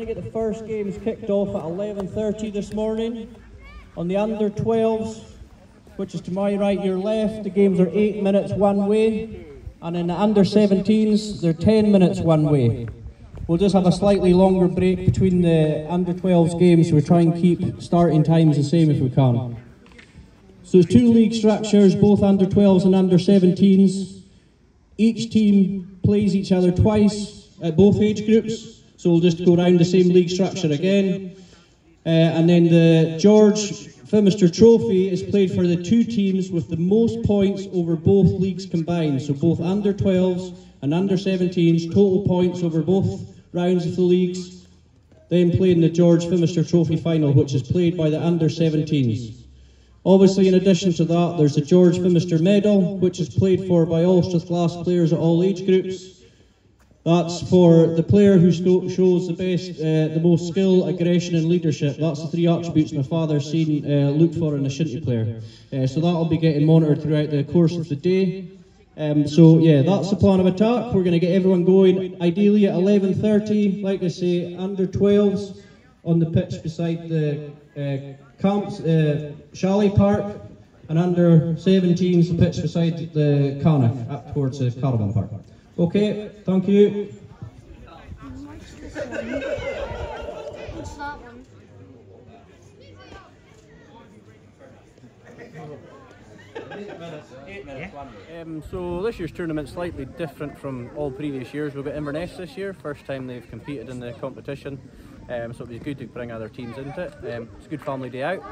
going to get the first games kicked off at 11.30 this morning. On the under 12s, which is to my right, your left, the games are 8 minutes one way. And in the under 17s, they're 10 minutes one way. We'll just have a slightly longer break between the under 12s games, so we try and keep starting times the same if we can. So there's two league structures, both under 12s and under 17s. Each team plays each other twice at both age groups, so we'll just go around the same league structure again. Uh, and then the George Phimister Trophy is played for the two teams with the most points over both leagues combined, so both under 12s and under 17s, total points over both rounds of the leagues, then played in the George Phimister Trophy final, which is played by the under 17s. Obviously, in addition to that, there's the George Phimister Medal, which is played for by all Strathglass players at all age groups. That's for the player who shows the best, uh, the most skill, aggression, and leadership. That's the three attributes my father's seen uh, looked for in a shinty player. Uh, so that'll be getting monitored throughout the course of the day. Um, so yeah, that's the plan of attack. We're going to get everyone going, ideally at 11:30. Like I say, under 12s on the pitch beside the uh, camps, uh, Park, and under 17s the pitch beside the Carnock up towards the Caravan Park. Okay, thank you. Um, so this year's tournament slightly different from all previous years. We've got Inverness this year, first time they've competed in the competition. Um, so it'll be good to bring other teams into it. Um, it's a good family day out,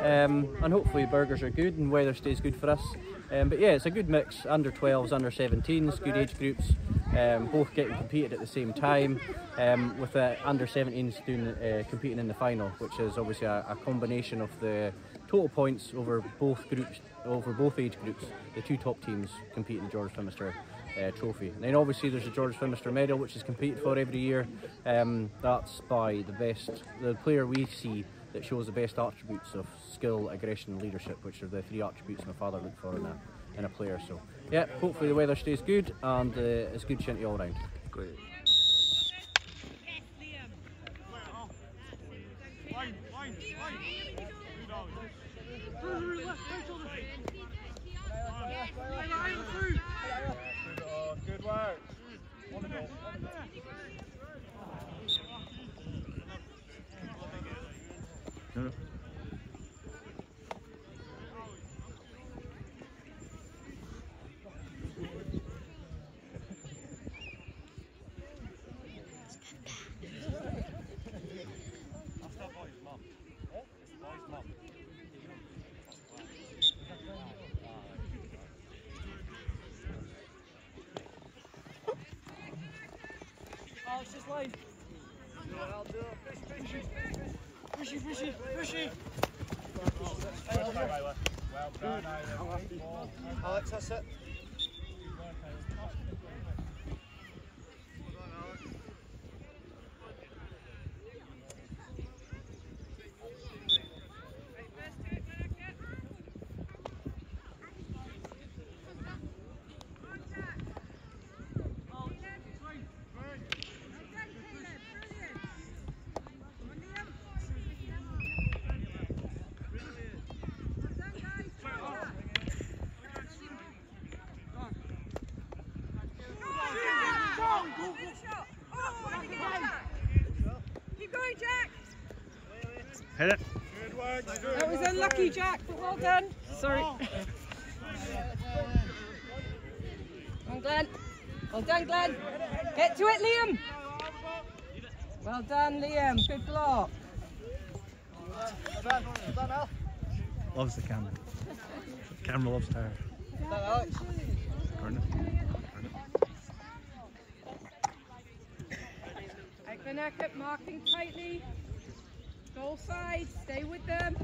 um, and hopefully burgers are good and weather stays good for us. Um, but yeah, it's a good mix, under 12s, under 17s, good age groups, um, both getting competed at the same time, um, with the under 17s doing uh, competing in the final, which is obviously a, a, combination of the total points over both groups, over both age groups. The two top teams compete in the George Phimister uh, trophy. And then obviously there's the George Phimister medal, which is competed for every year. Um, that's by the best, the player we see that shows the best attributes of skill, aggression, and leadership, which are the three attributes my father looked for in a, in a player. So, yeah, hopefully the weather stays good and uh, it's good shinty all round. Great. line. Yeah, I'll do it. Push, push, pushy. Well done, Alex, that's it. Hit it. That was unlucky, Jack, but well done. Sorry. On, Glenn. Well done, Glenn. Get to it, Liam. Well done, Liam. Good block. Loves the camera. The camera loves her. Open up, marking tightly. Goal side, stay with them.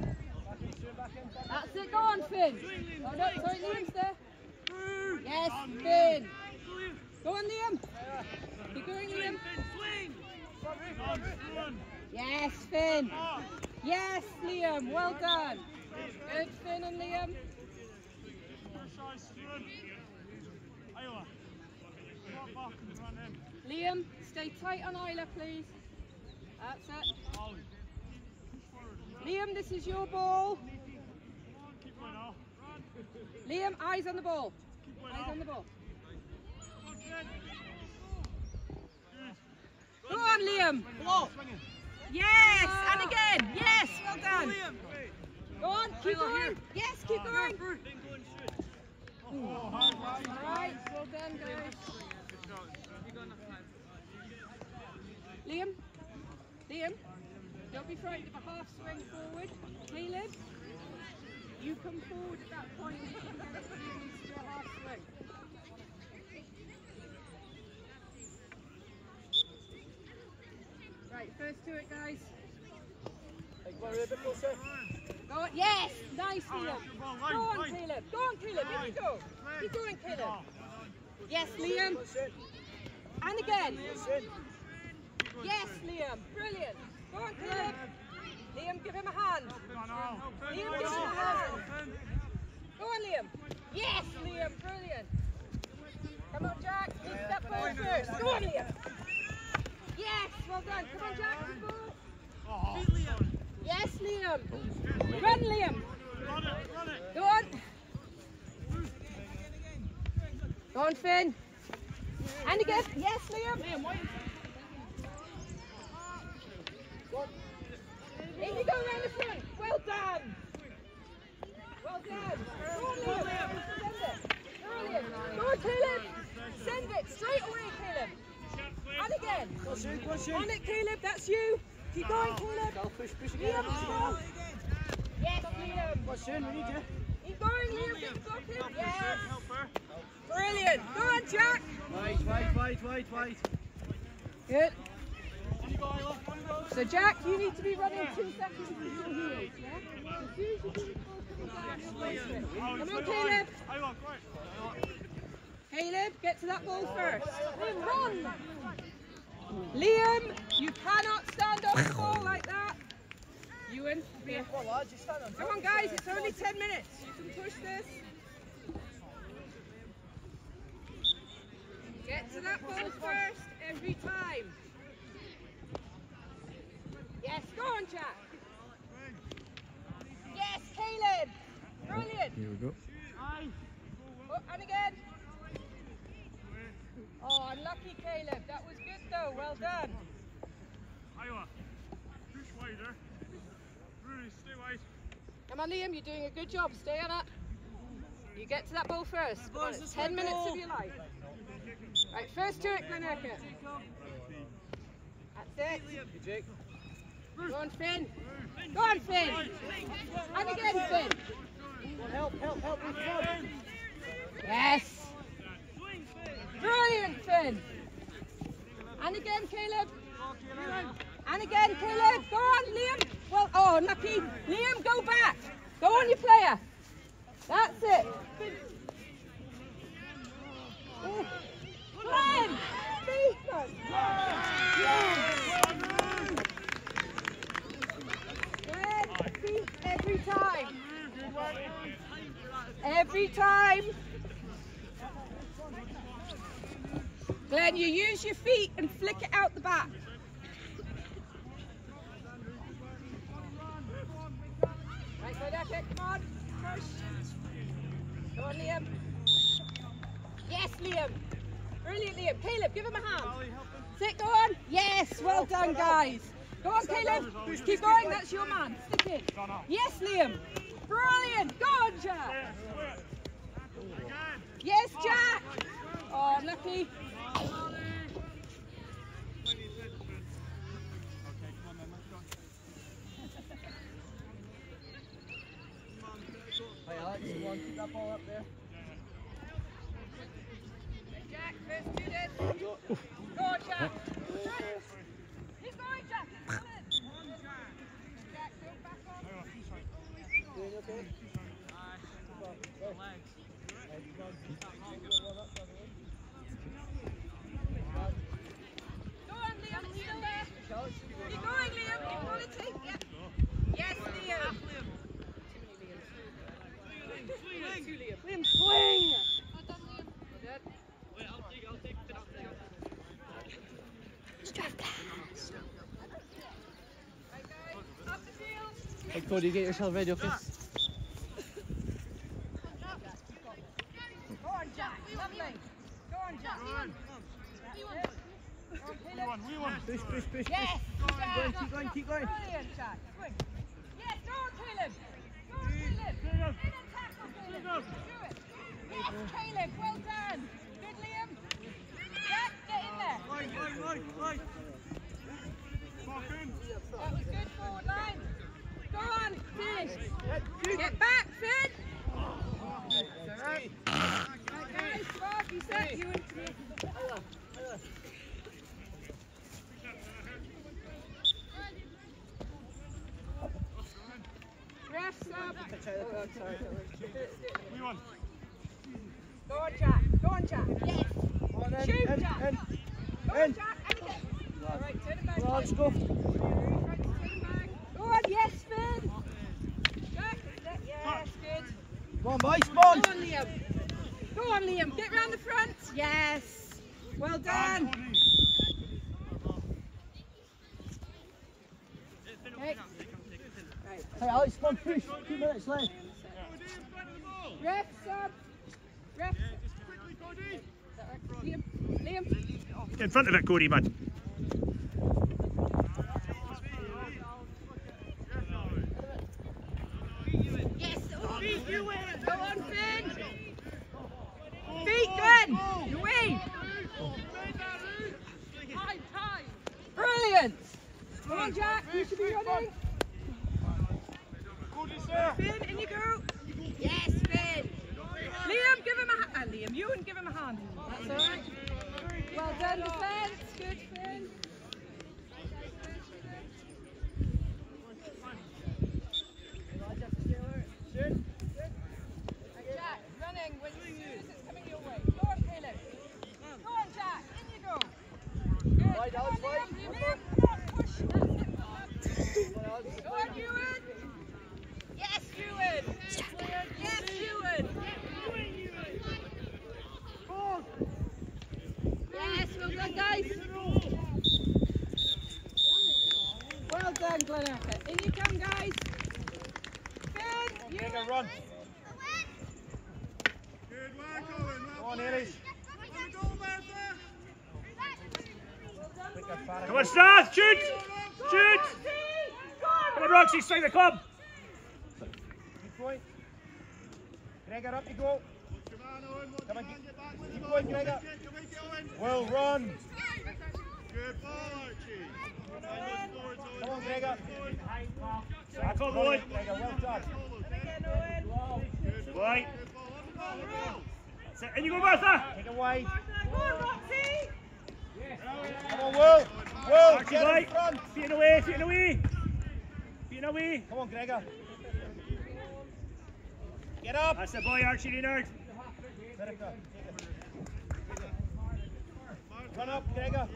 That's it, go on Finn. Oh no, sorry Liam's there. Yes, Finn. Go on Liam. Keep going Liam. Yes, Finn. Yes, Liam, well done. Good Finn and Liam. Liam, stay tight on Isla, please. That's it. Liam, this is your ball. Liam, eyes on the ball. Eyes on the ball. Go on, Liam. Yes, and again. Yes, well done. Go on, keep going. Yes, keep going. All right, well done, guys. Liam, Liam, don't be frightened of a half swing forward. Caleb, you come forward at that point and you can get it to do a half swing. Right, first to it, guys. Go on, yes, nice, Liam. Go on, Caleb. Go on, Caleb. Here you go. Keep going, Caleb. Yes, Liam. And again. Yes, Liam. Brilliant. Go on, Caleb. Liam, give him a hand. Liam, give him a hand. Go on, Liam. Yes, Liam. Brilliant. Come on, Jack. Keep that ball first. Go on, Liam. Yes, well done. Come on, Jack. Yes, Liam. Run, Liam. Go on. Go on, Finn. And again. Yes, Liam. In you go around the front. Well done. Well done. Go Liam. Send it. Go on, Caleb. Send it straight away, Caleb. And again. On it, Caleb. That's you. Keep going, Caleb. Liam, let's go. Yes, Liam. Keep going, Liam. Keep blocking. Yes. Brilliant. Go on, Jack. Wait, wait, wait, wait, wait. Good. So Jack, you need to be running two seconds with your heels, yeah? As soon as you do the ball coming down, you'll go for it. Come on, Caleb. Caleb, get to that ball first. Liam, run! Liam, you cannot stand off the ball like that. Ewan, come on guys, it's only 10 minutes. You can push this. Get to that ball first every time. Yes, go on, Jack. Yes, Caleb. Brilliant. Here we go. Oh, and again. Oh, unlucky, Caleb. That was good, though. Well done. Come on, Liam. You're doing a good job. Stay on it. You get to that ball first. Come on, 10 minutes of your life. Right, first to it, Glenacha. That's it. Go on, Finn. Go on, Finn. And again, Finn. Help, help, help. Yes. Brilliant, Finn. And again, Caleb. And again, Caleb. Go on, Liam. Well, oh, lucky. Liam, go back. Go on, your player. That's it. Oh. Glenn. Yes. Glenn, feet every time. Every time. Glenn, you use your feet and flick it out the back. Right, go there, Pick. Come on. Push. Go on, Liam. Yes, Liam. Brilliant, Liam. Caleb, give him a hand. Sit, go on. Yes, well done, guys. Go on, Caleb. Keep going. That's your man. Stick it. Yes, Liam. Brilliant. Go on, Jack. Yes, Jack. Oh, lucky. Hey, Alex, you want to keep that ball up there? Jack, first this. Go on, Jack. Keep going, Jack. Keep going. Jack, go back on. Doing okay? Go on, Liam. It's still there. Keep going, Liam. Keep quality. Yep. Yes, Liam. Too many Liams. Two Liams. Liam's Hey Cody, get yourself ready, okay? Go on, Jack. Lovely. Go on, Jack. Go on, Caleb. Push, push, push, Yes. Jack. Keep going, keep going. Brilliant, Jack. Quick. Yes, go on, Caleb. Go on, Caleb. In attack, Caleb. Do it. Yes, Caleb. Well done. Good, Liam. Jack, get in there. That was good forward line. Go on, Get back, Finn. Set you Refs up. Go on, Jack. Go on, Jack. Yes. Shoot, Jack. Go on, Jack. And get. All right, turn it back. Go on, yes, Finn. Jack. Yes, good. Come on, boys, come Go on. on, Liam. Go on, Liam. Get round the front. Yes. Well done. Hey. Right. Hey, Alex, come on, push. Two minutes left. Ref sub. Ref. Liam. Liam. In front of it, Cody, man. Go on, Finn. Glenn. Away. Brilliant. Come on, Jack. You should be running. Finn, in you. Yes, Finn. Liam, give him a hand. Uh, Liam, you and give him a hand. That's all right. Well done, defence. Good, Finn. Jack, running when you as it's coming your way. Go on, Caleb. Go on, Jack. In you go. Good. Wide, Come on, Alex, Liam. wide. Liam, come on, push. That's it. Go on, Ewan. Yes, Ewan. Yes, Ewan. Yes, well done, guys. Well Glen Eckert. In you come, guys. Finn, Take Ewan. a run. Come on, Aries. Come on, Stars, shoot! Shoot! Come on, Roxy, strike the club! Keep going. Gregor, up you go. Come on, keep, keep going, Gregor. Well run. Come on, Gregor. Back on, Run boy. it, Gregor, well done. Right. That's it. In you go, Martha! Take it wide. Go on, Roxy. Come on, Will. Will, Archie, get in front. Feet away, feet away. Feet away. Come on, Gregor. Get up. That's the boy, Archie Leonard. Very good. Run up, Gregor.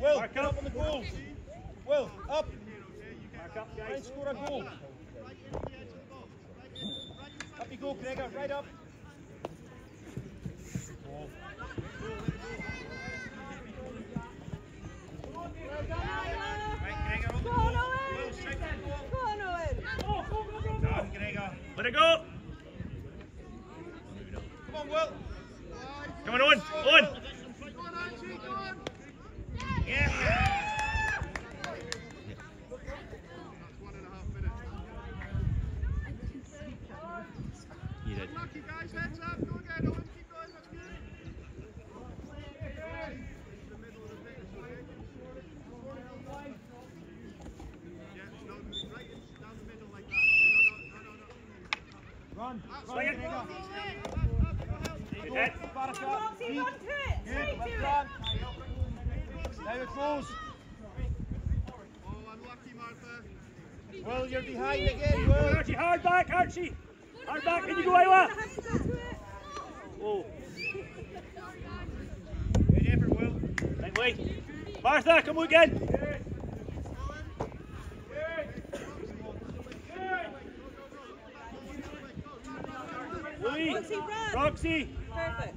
Will, Mark get up. up on the goal. Will, up. Mark up, Try and score a goal. Up you go, Gregor. Right up. Well. Right, Gregor, Go on, Owen. Will, strike that goal. Go on, Owen. Done, Gregor. Let it go. Come on, Will. Come on, Owen. Owen. Yeah. You did. Run. Swing Run, it. Gregor. Good hit. Baraka. Roxy, Feet. run to it. Good. Straight Well to it. done. Now it goes. Will, you're behind again, Will. Archie, hard back, Archie. Hard back, in you go, Iowa. Have to go to it. Oh, Good effort, Will. right way. Martha, come on again. Louis, Roxy, run. Roxy. Perfect.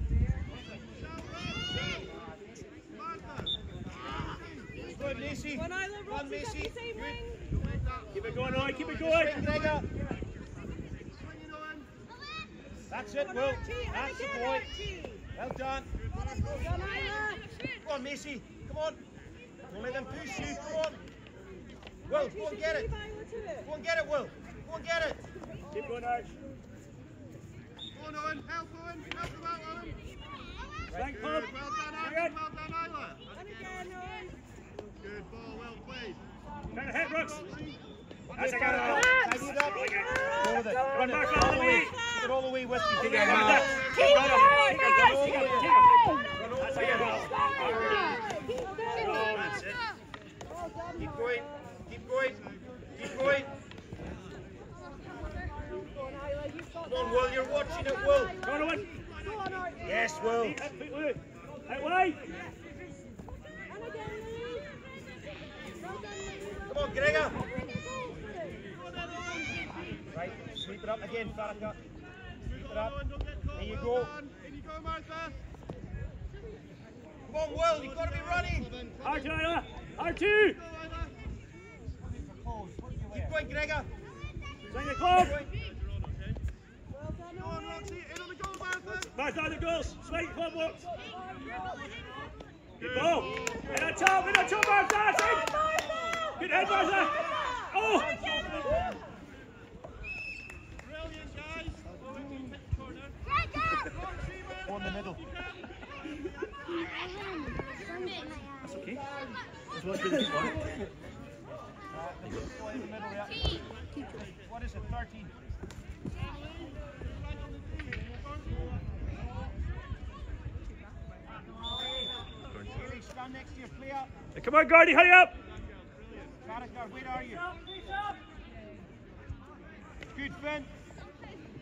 Good, Macy. One Isla, Run, Macy. the same Good. wing. Keep it going, Owen. Keep it going. That's it, Will. That's the boy. Well done. Come on, Macy. Come on. Don't let them push you. Come on. Will, go and get it. Go and get it, Will. Go and get it. Keep going, Arch. Go on, Owen. Help, Owen. Help him out, Owen. Right, Good. Well done, Aaron. Well done, Isla. Good ball. Well played. Turn the head, Brooks. That's That's it, it, Gareth. It up. Go with it. Run it all the way. Take all the way with you. Take it Keep all the way. going, Run it. Mark. Take it all the way. Keep Run going. all the way. That's it. Keep going. Keep going. Keep going. Come on, Will. You're watching it, Will. Go on, Owen. Yes, Will. Come on, Gregor. Right, sweep it up again, Farrakhan. Sweep it up. Owen, don't get caught. There you go. In you go, Martha. Come on, Will. You've got to be running. R2, Isla. R2. Keep going, Gregor. Swing the club. Go on, Roxy. In on the goal, Martha. Martha, the goals. Swing the club, works. Good ball. In on top, in on top, Martha. Good head, Martha. Oh. Brilliant, guys. Owen, you hit the corner. Roxy, well Go in the middle. That's okay. Uh, the big boy in the middle, yeah. What is it, 13? Stand next to your player. Hey, Come on, Gordy, hurry up. Farrakhan, where are you? Good, Finn.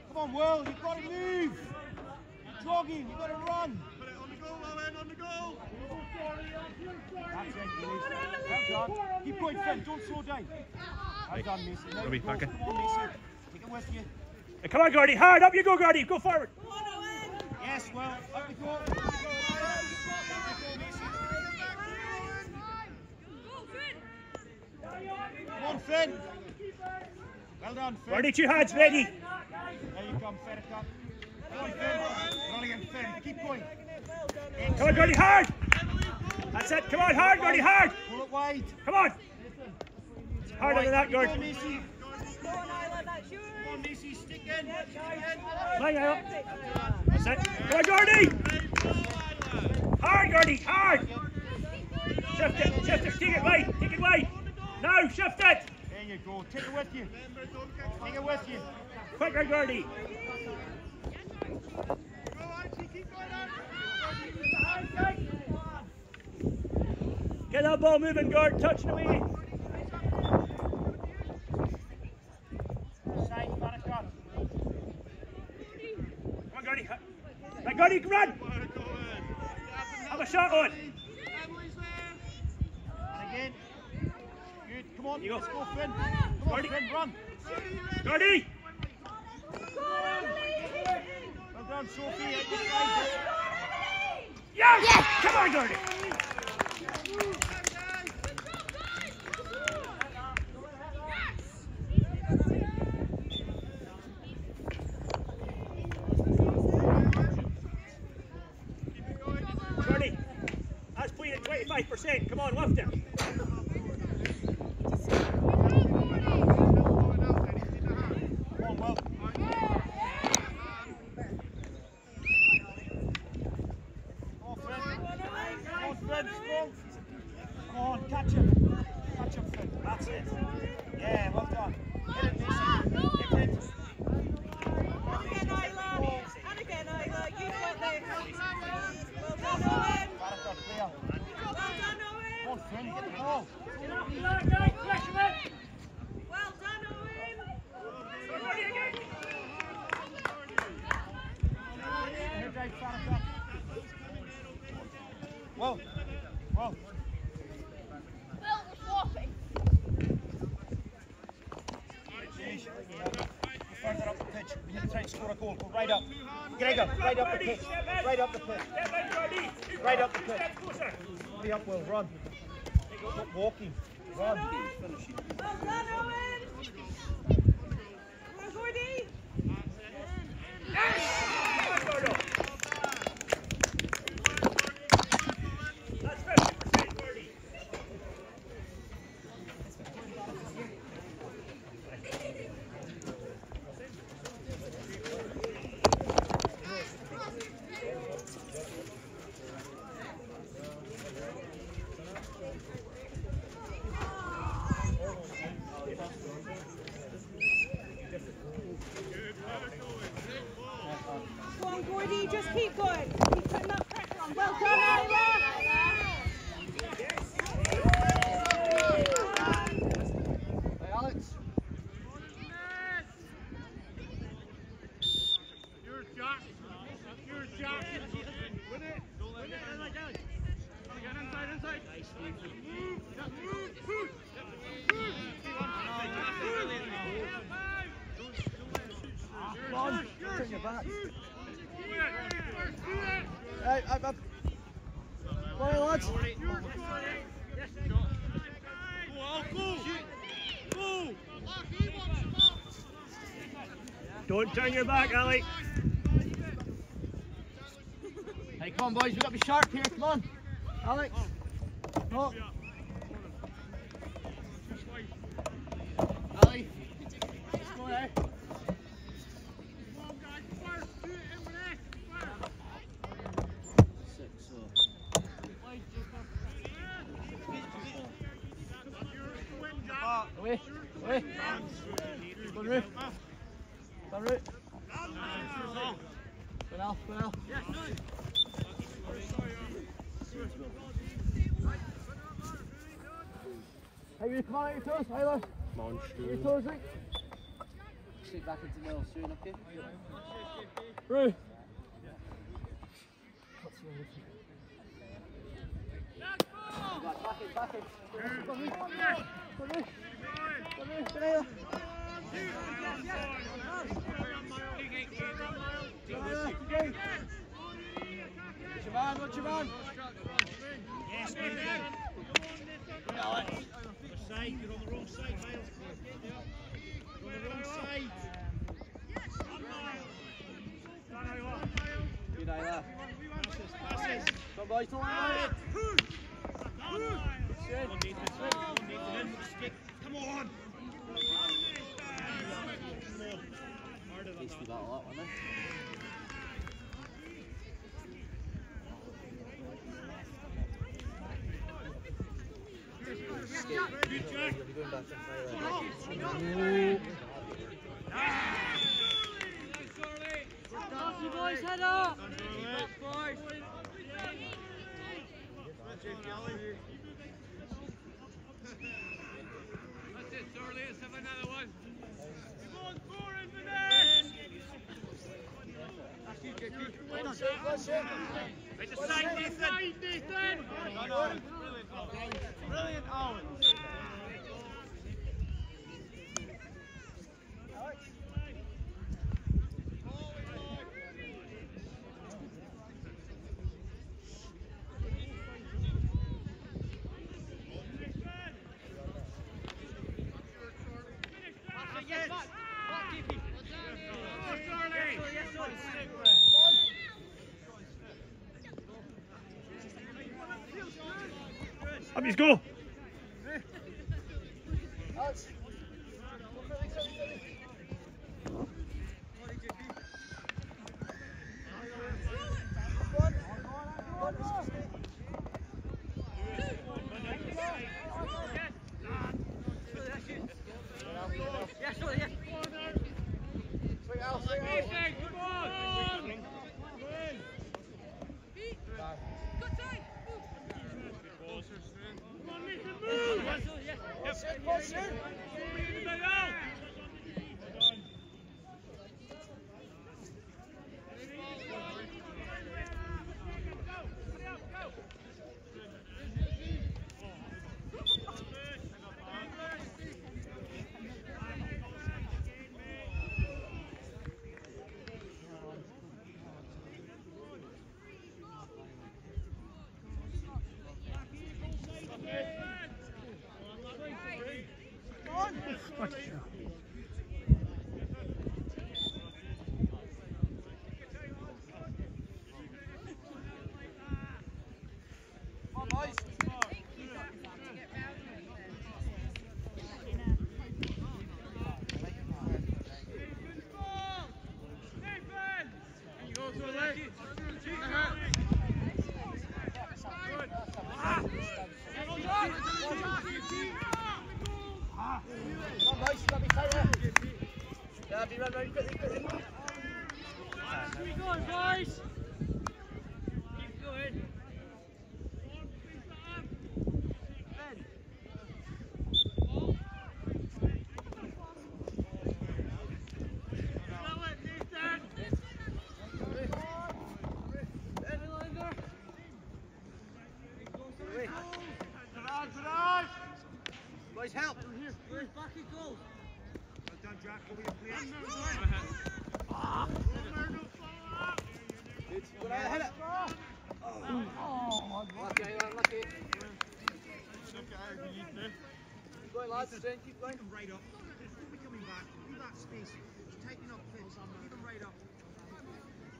Come on, Will, you've got to move. Jogging, you've got to run. Put it on the goal, Owen. On the goal. That's it, Louise. Well done. Keep going, Finn. Don't slow down. Well done, Mason. Now Robbie, go. back in. Come on, Mason. Take it with you. Hey, come on, Gordy, hard. Up you go, Gordy. Go forward. Yes, Will. Up we go. Up we go, Come on, Finn. Well done, Finn. Gordy, two hands ready. There you come, Farrakhan. Keep going. Come on, Gordy, hard. That's it. Come on, hard, Gordy, hard. Pull it wide. Come on. Harder than that, Go, Gordy. Macy. Come on, Macy. Stick in. Fly out. That's it. Come on, Gordy. Hard, Gordy, hard. Shift it, shift it. Take it wide, take it wide. Now, shift it. There you go. Take it with you. Take it with you. Quicker, Gordy. Get that ball moving, Gord. Touching away. Side, Come on, Gordy. Right, Gordy, run. Have a shot on. And again. Good. Come on. You go. Let's go, Finn. Come on, Gordy. Finn. Run. Gordy. Well done, Sophie. Side. Yes. Come on, Gordy. Gordy. That's playing at 25%. Come on, lift it. Come on, Will. Come on, Finn. Come on, Finn. Strong. Come on, catch him. Catch him, Finn. That's it. Yeah, well done. Get it, Mason. Get it. Farrakhan, clear. Come on, Finn. Get the ball. Head right, Farrakhan. Whoa. Whoa. Further up the pitch. We need to try and score a goal. Go right up. Gregor, right up the pitch. Right up the pitch. Step in, Gordy. Right up the pitch. Hurry up, Will. Run. Stop walking. Run. Well done, Owen! Turn your back, Ali. Hey, come on, boys. We've got to be sharp here. Come on. Alex. Two. Two. Sit back into middle soon, okay? Push it. Make the side, Nathan. Brilliant, Owen. Let's go.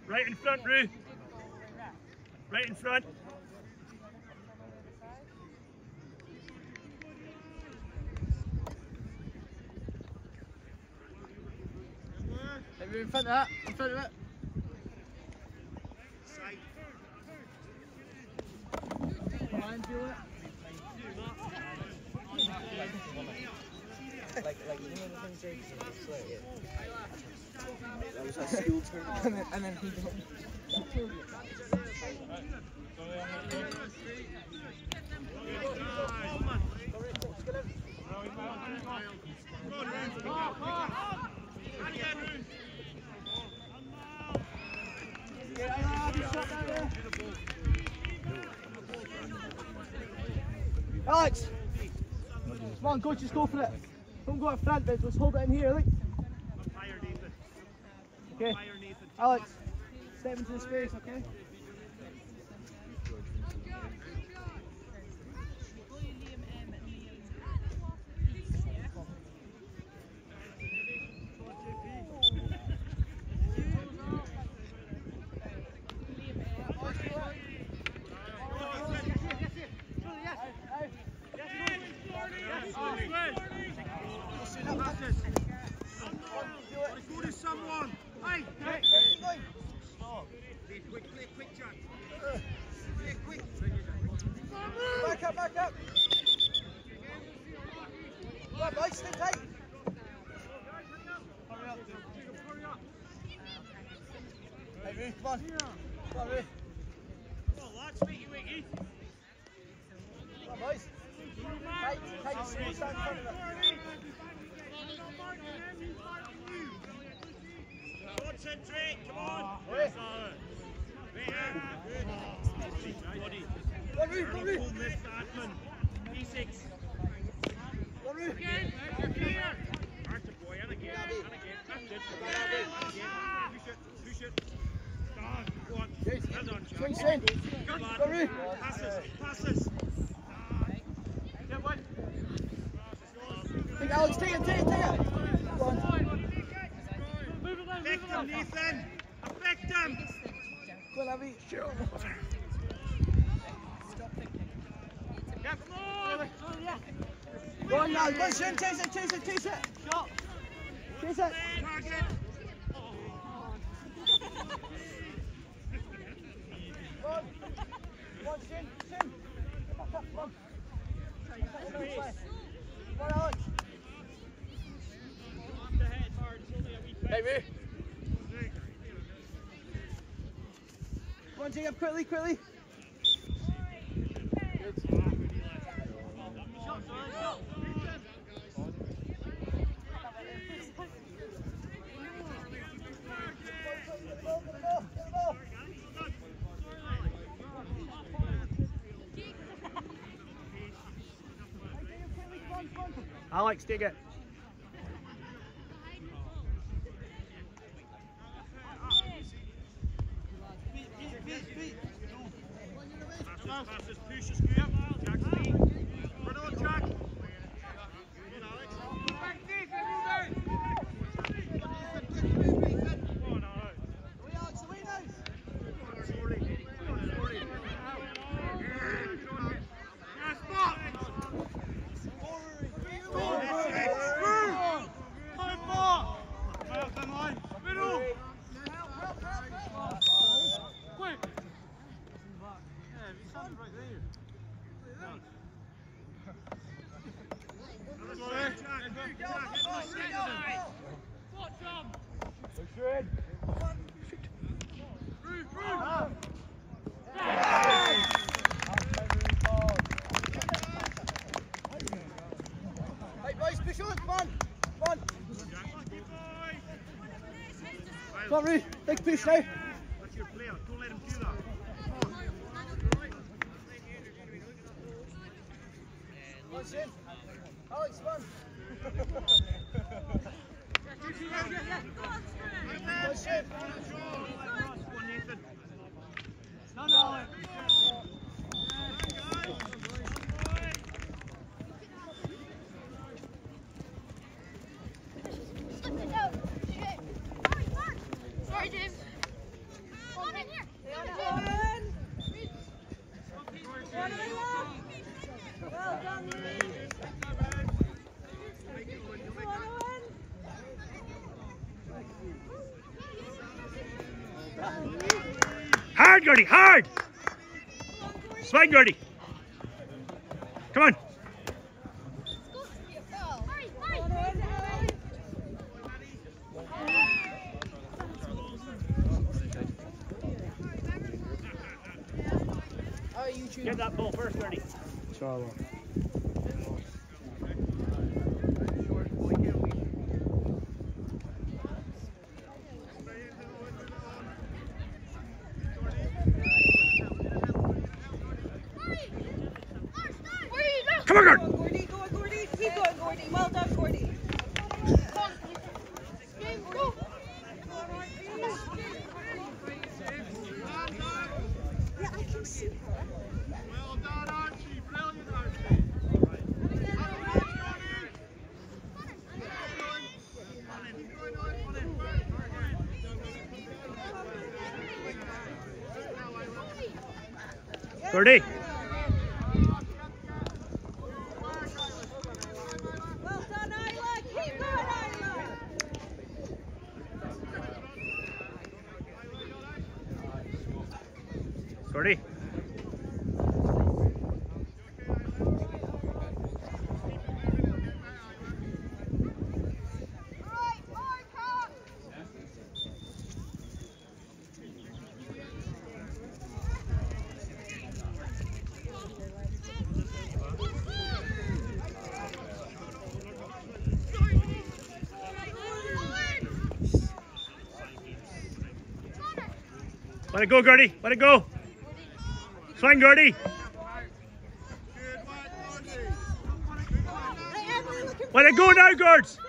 Right in front, Rue. Right in front. In front of that, in front of it. Behind you like, like, you know the and, then, and then he. Alex! Come on, go, just go for it. Don't go up front, Let's hold it in here. Okay. Alex, step into the space, okay? Stop thinking. Go on now, push in, Tizzy. Quilly, Quilly. Alex, dig it. Pas. Pas. Pas. Pas. Pas. Pas. Sorry, weg, schnell! Gertie, hard! Slide, Gertie. Come on. Get that ball first, Gertie. Charlo. Let it go, Gertie. Let it go. Swing, Gertie. Let it go now, Gurdy.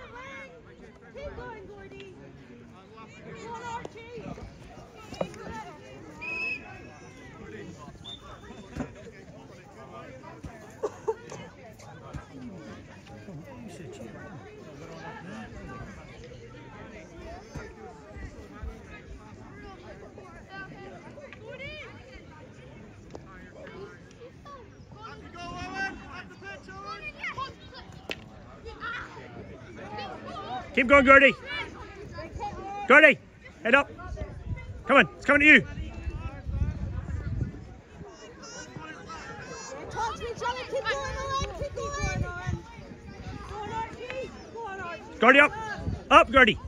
Keep on, Gertie. Gertie, head up. Come on, it's coming to you. Gertie up. Up, Gertie.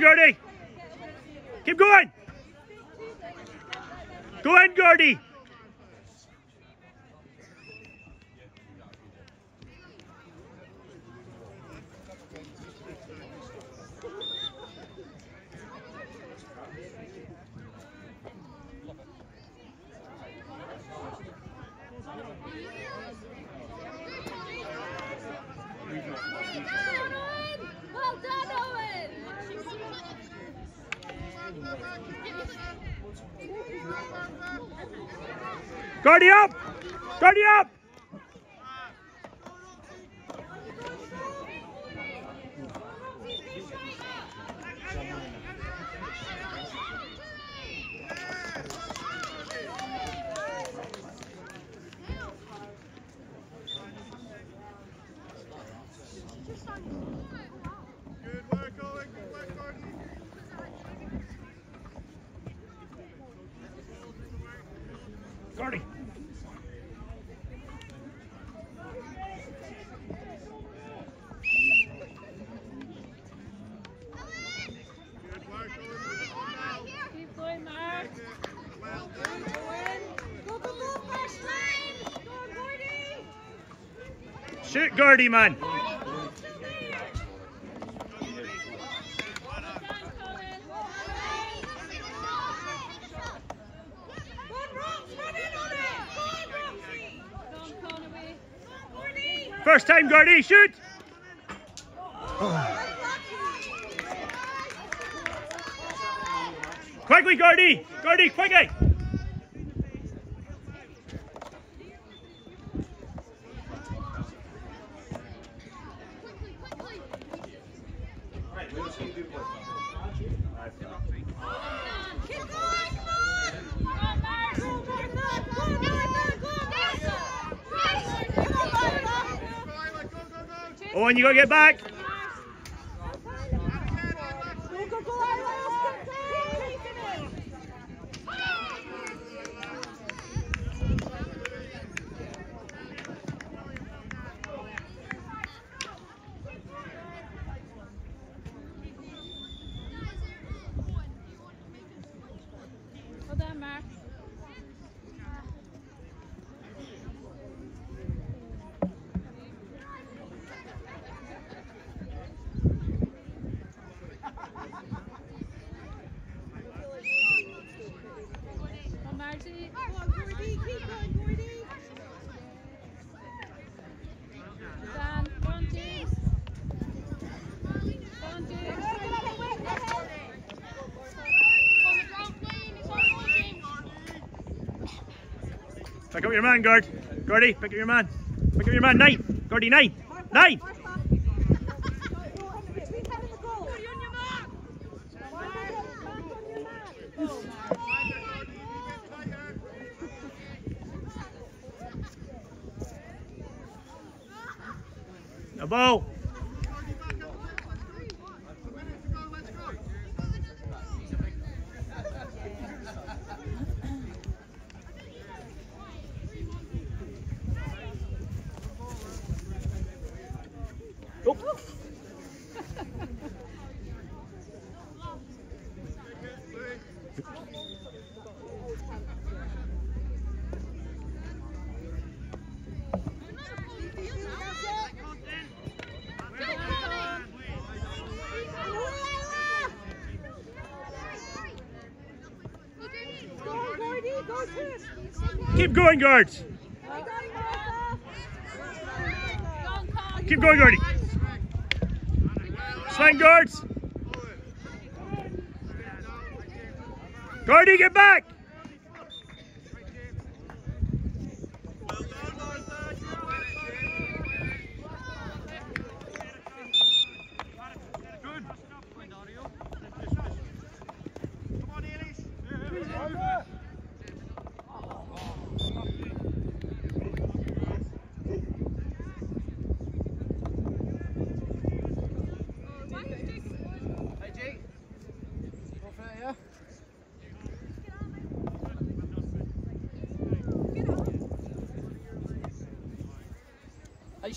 going, Gertie. Keep going. Go ahead, Gertie. Shoot, Gordy, man. First time, Gordy, shoot. Quickly, Gordy. Gordy, quickly. Owen, you gotta get back. Well done, Mark. Well, Margie. Dan, one, two. One, two. Pick up your man, Gord. Gordy, pick up your man. Pick up your man. Gordy, nine. Nine. A ball. Keep going, guards. Keep going, guardy. Swing, guards. Guardy, get back.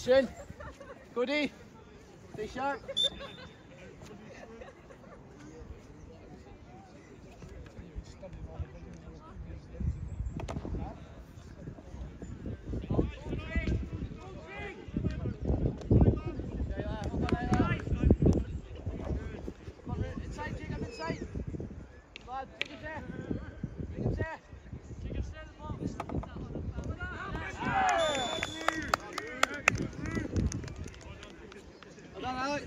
Shane. Goody. Stay sharp. Inside, Jake, I'm inside. Lad, take him there. Take him there. Well done, Alex.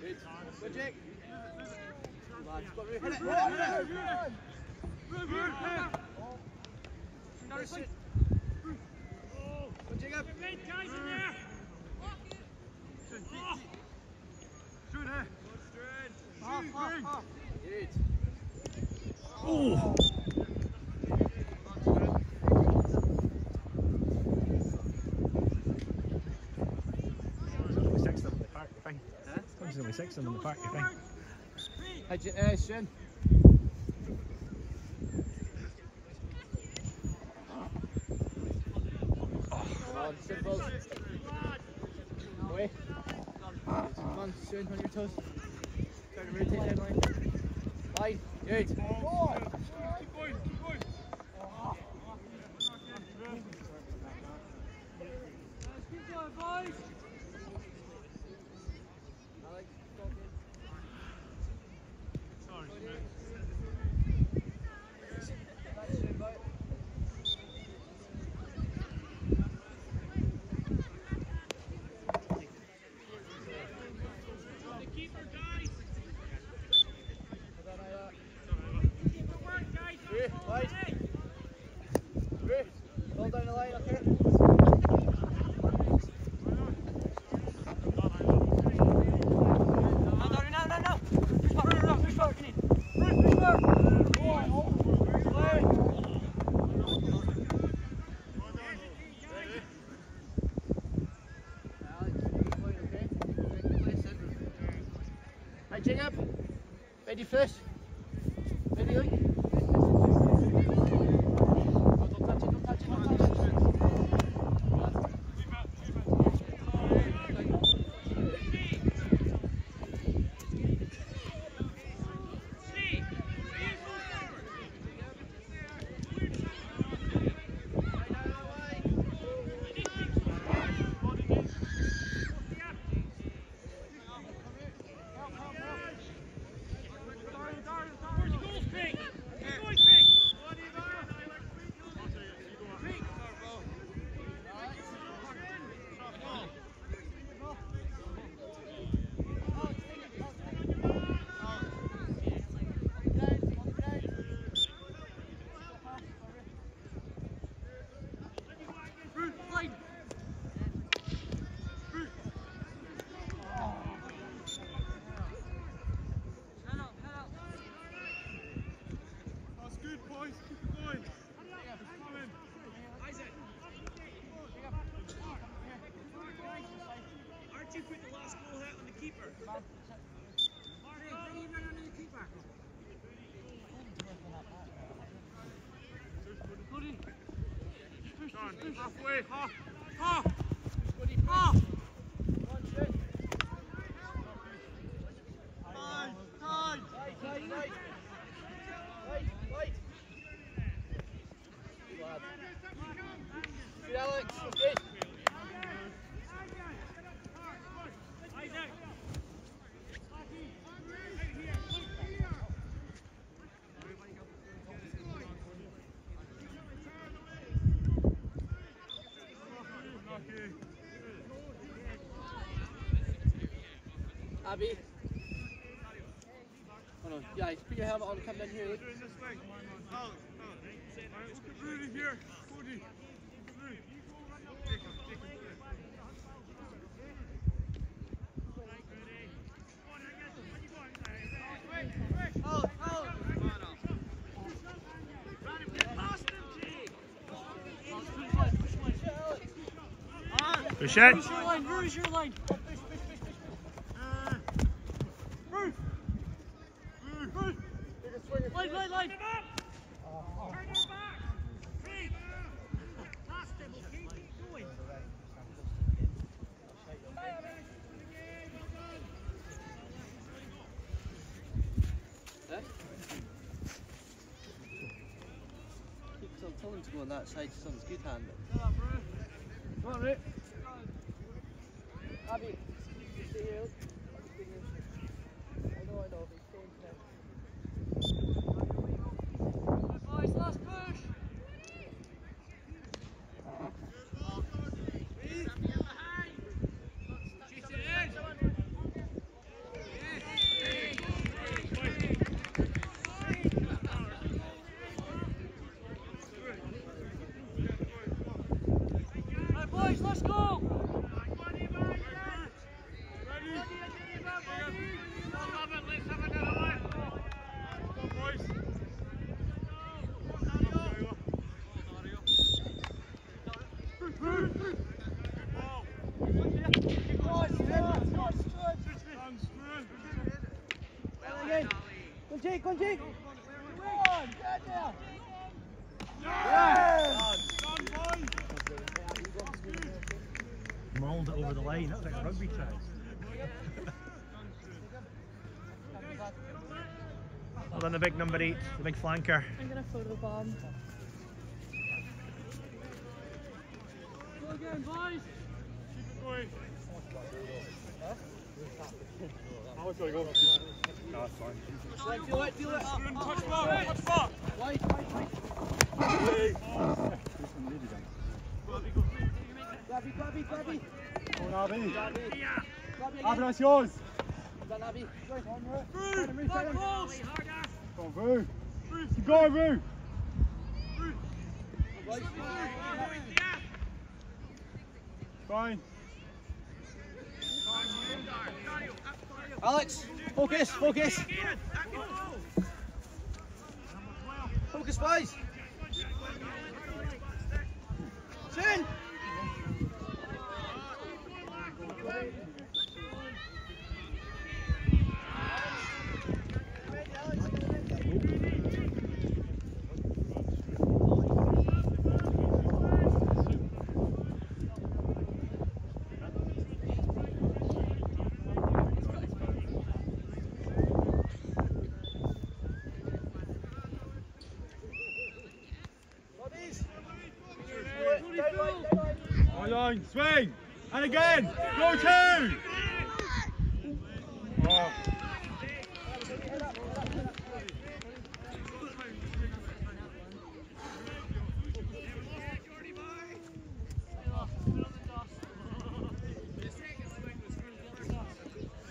Good. Good, Jake. Lads, got to hit it. Hit it. Gotta sit. Good, Jacob. Off, off, off. Good. Ooh. Six of them in the park, you think? Huh? There's only six them in the park, you think? 你发，好。Abby. Hold on. Yeah, put your helmet on. Come down here. Oh, oh. Rudy here. Cody. Rudy. Jacob, Jacob. Push it. Where's your line? Where's your line? Said Son's Good Hand Jake, on Jake. Mauled it over the line, that's like a rugby try. well done the big number eight, the big flanker. I'm going to photo bomb. Go again, boys! Keep it going! I was gonna go. No, it's that's yours. Abby. Through. Back. Go on, Vu. Fine. Alex, focus, focus. Focus, boys. Soon. Bobbies. Down line, down line. Hold on, swing. And again. Go two. Oh.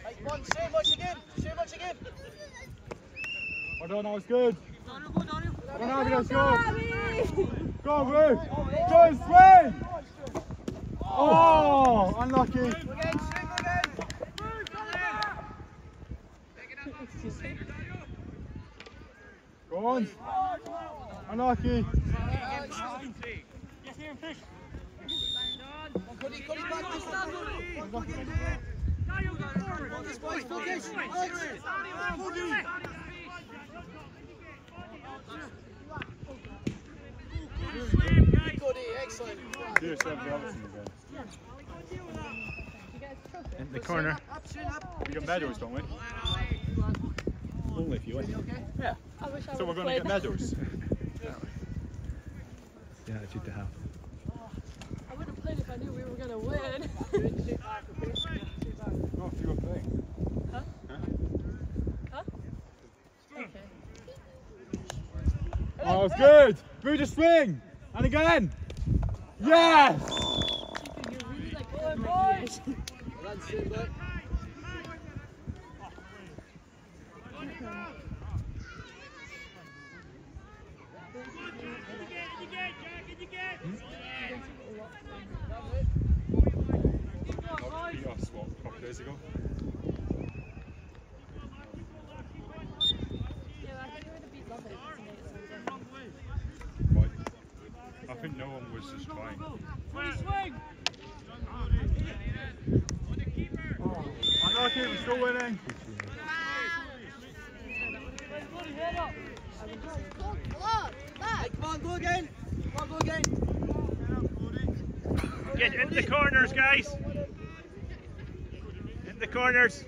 Right, come on, same once again. Same once again. Hold on, that was good. Go on, Abby, let's go. Go on, Vu. Go, swing. Oh, unlucky. Go again, swing again. Go on. Unlucky. Cody, Cody, back this time. Focus, boys, focus. Alex. Cody, excellent. Do yourself the Robertson again. In the corner. Up, soon up. We get medals, don't we? Only if you win. Yeah. I I So we're going to get played. medals. The attitude to have. I would have played if I knew we were gonna win. No, if you were playing. Huh? Huh? Huh? Okay. Oh, that was good. Vu, just swing. And again. Yes. You're really like Go boys. if But I think no one was just trying. Oh, unlucky, we're still winning. Hey, come on, go again. Come on, go again. Get in the corners, guys. In the corners.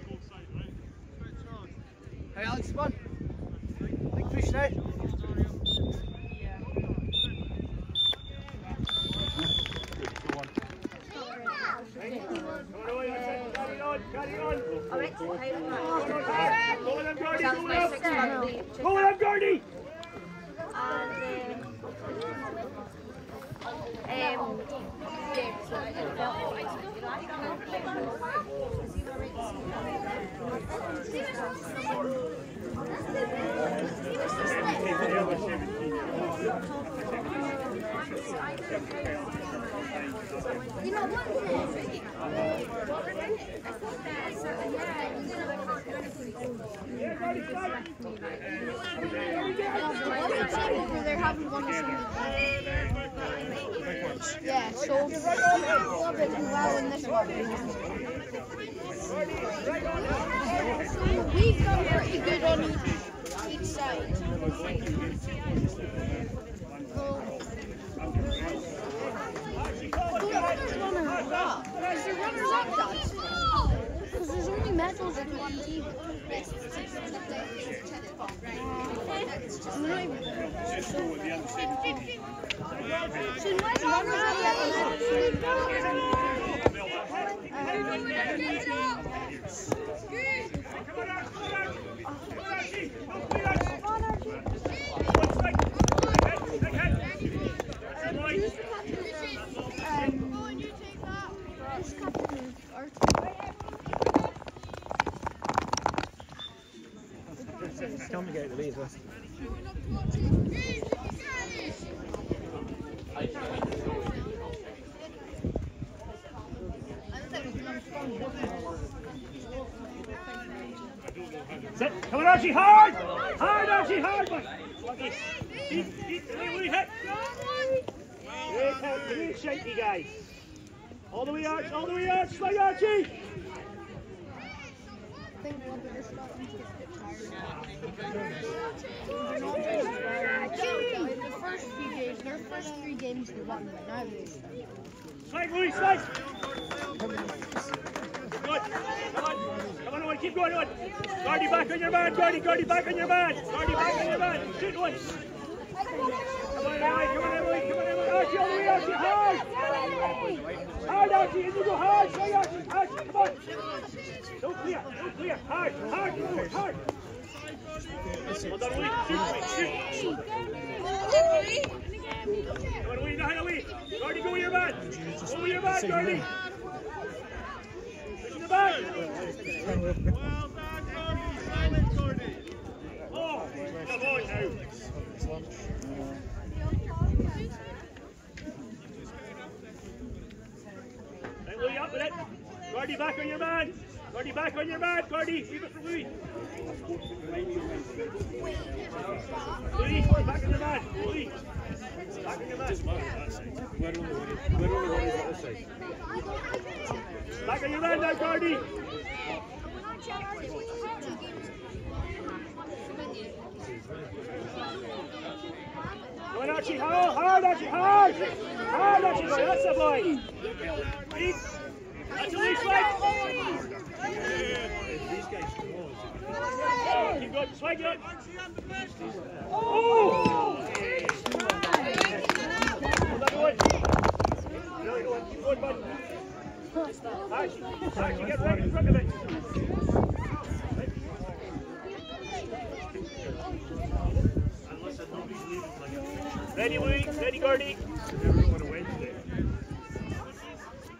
First three games, they won. But now they Slide, Louis, slide! Good. Come on. Come on, keep going, Owen. Guardy back on your man, Guardy, Guardy back on your man. Guardy back on your man. Shoot, Owen. Come on, Emily, come on, Emily, come on, Emily. Archie, all the way, Archie, hard! Hard, Archie, in you go, hard, slide, Archie, Archie, come on. Don't clear, don't clear, hard, hard, Louis, hard. Guardy, go your. Go your Guardy. Back. Well done, Gordy. Silent, come on. Guardy, back on your man. Guardy, back on your man. Guardy, leave it for Louis. Louis, back on your man. Back on your man. Back your man now, Guardy. Go on, Archie, hard, hard, Archie, hard! Hard, Archie, boy, that's the boy! That's a loose leg! Keep going, swag. Ready, Louis? Ready, Gordy?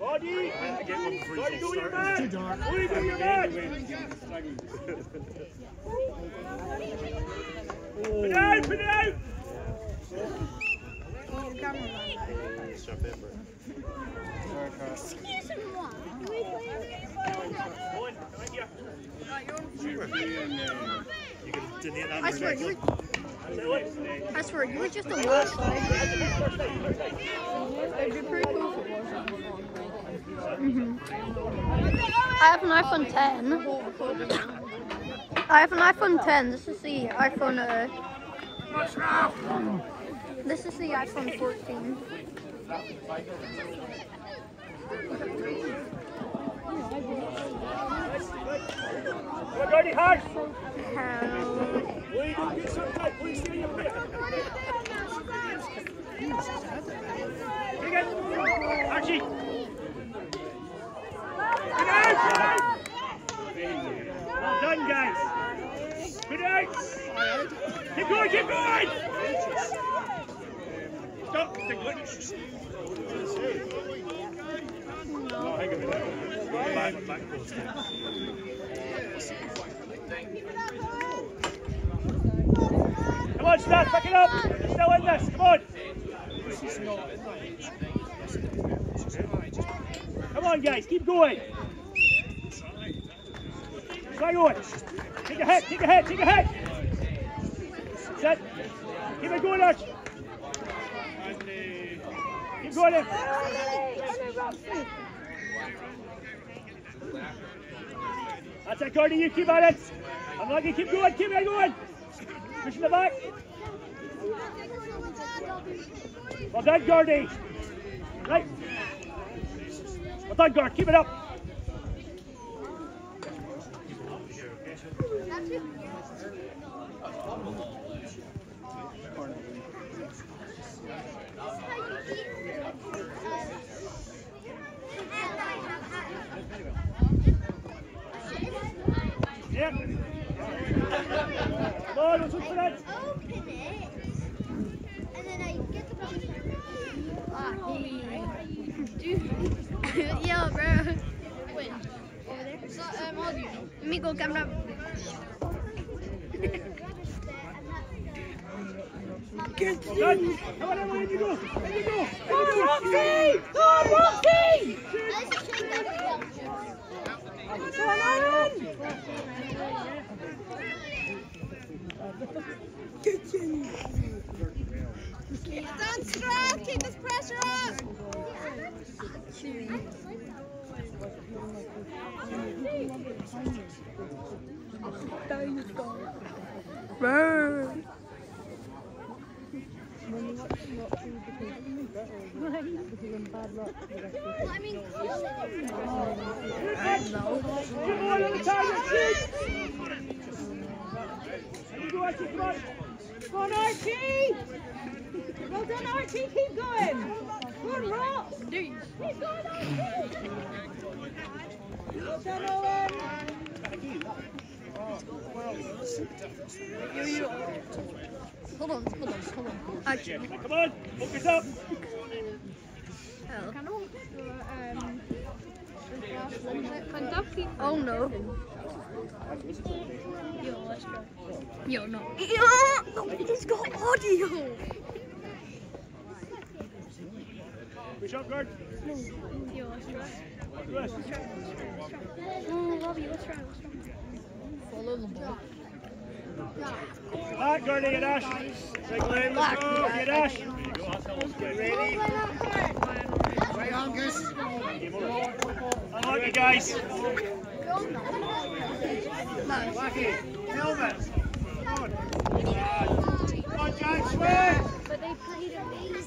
Body! Go with your! Louis, go with your man! Put it out, put it out! I swear, you were. I just a worst It'd be pretty cool if it was. I have an iPhone 10. I have an iPhone 10. This is the iPhone. Uh, this is the iPhone 14. Go, Come on, Stas, back it up. Still in this. Come on. Come on, guys, keep going. Try going. Take a hit, take a hit, take a hit. Set. Keep it going, Arch. Keep going in. That's it, Gordy, you keep at it. I'm lucky, keep going, keep it going. Push in the back. Well done, Gordy. Right. Done, Gord, keep it up. Come on, let's look for that. Open it. And then I get the Dude. yeah, bro. Wait. Over there? So, um, all of you. Let me go camera. Well done. Come on, everyone, you go. In you go. On, Roxy! On, Roxy! Don't stress. Keep this pressure up. I mean, on. Go on, Archie! Well done, Archie. Keep going. Go on, Rox. Keep going, Archie. Well done, Hold on, hold on, hold on. Actually, Come on, focus up. hell. Kentucky. Oh no. Yo, let's go. Yo, no. Yeah, no, it's got audio. Push up, guard. No. Yo, let's try. West. Oh, Robbie, let's try, let's try. Follow the ball. Back, guard, get Ash. Cycle in, let's go. Get Ash. Get ready. On, Goose. Unlucky, guys. Lucky. Helmet. Come on. Come on, Jack, swing.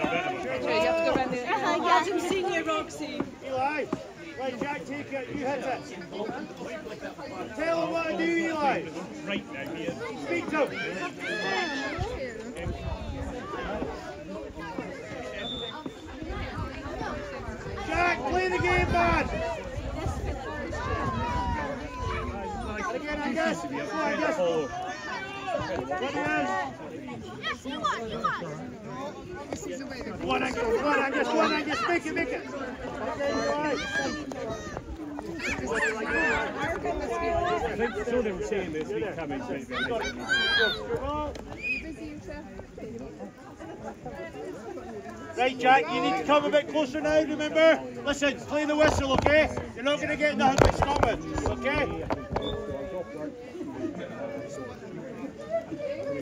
Side, Angus. Senior, Roxy. Eli. Right, Jack, take it. You hit it. Tell him what to do, Eli. Right now, here. Speak to him. Jack, play the game, man. Again, Angus. Come on, Angus. Yes. Make it, make it. Right. Jack, you need to come a bit closer now, remember? Listen, play the whistle, okay? You're not going to get nothing but Scotland, okay? Jack, give him the down! On the keeper.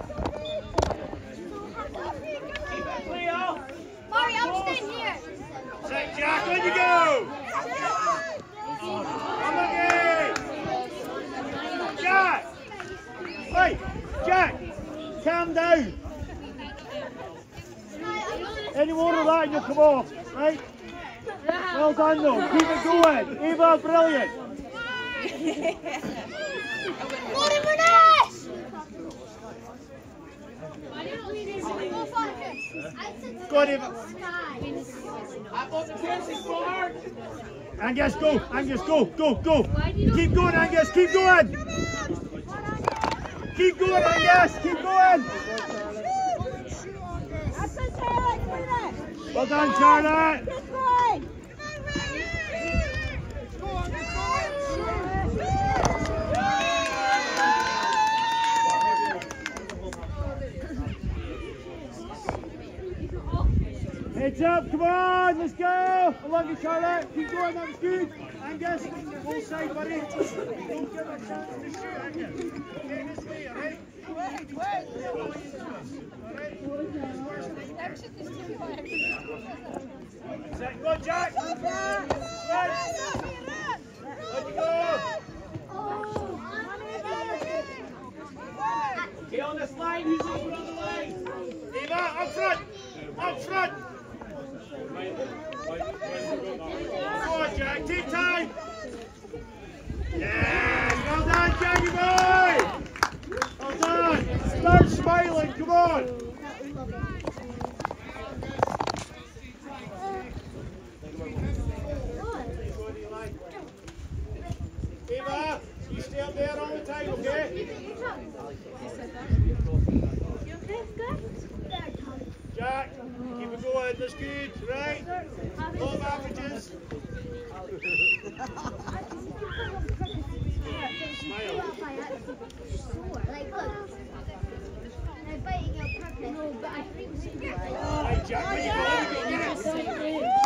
Mari, I'm staying here. Jack, on you go! Come again! Jack! Hey, Jack! Calm down! Any more of that and you'll come off, right? Well done though, keep it going. Eva, brilliant. Angus, go! Angus, go! Go, go! Keep going, Angus, keep going! Keep going, Angus, keep going! Well done, Charlotte! Good boy. Go Heads up, come on, let's go. I love you, Charlotte. Keep going, that was good. Angus, full side, buddy. Don't give a chance to shoot, Angus. Get this way, alright? Wait, wait. Alright? Go, on, Jack. Right. Let you go. Get on this line, who's open on the line? Eva, up front! Up front! On, Jack! Yes, well done, Jackie boy! Well done! Start smiling, come on! Eva, you stay up there all the time, okay? Jack, keep it going, that's good, right? Low averages. Right, Jack, where you going?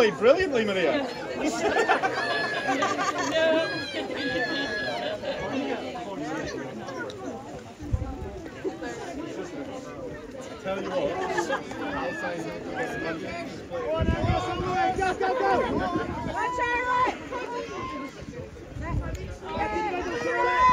Played brilliantly, Maria. Tell you what, I'll say Monday. Go on, Angus, on the way. Go, go, go. Back in the middle, Charlotte.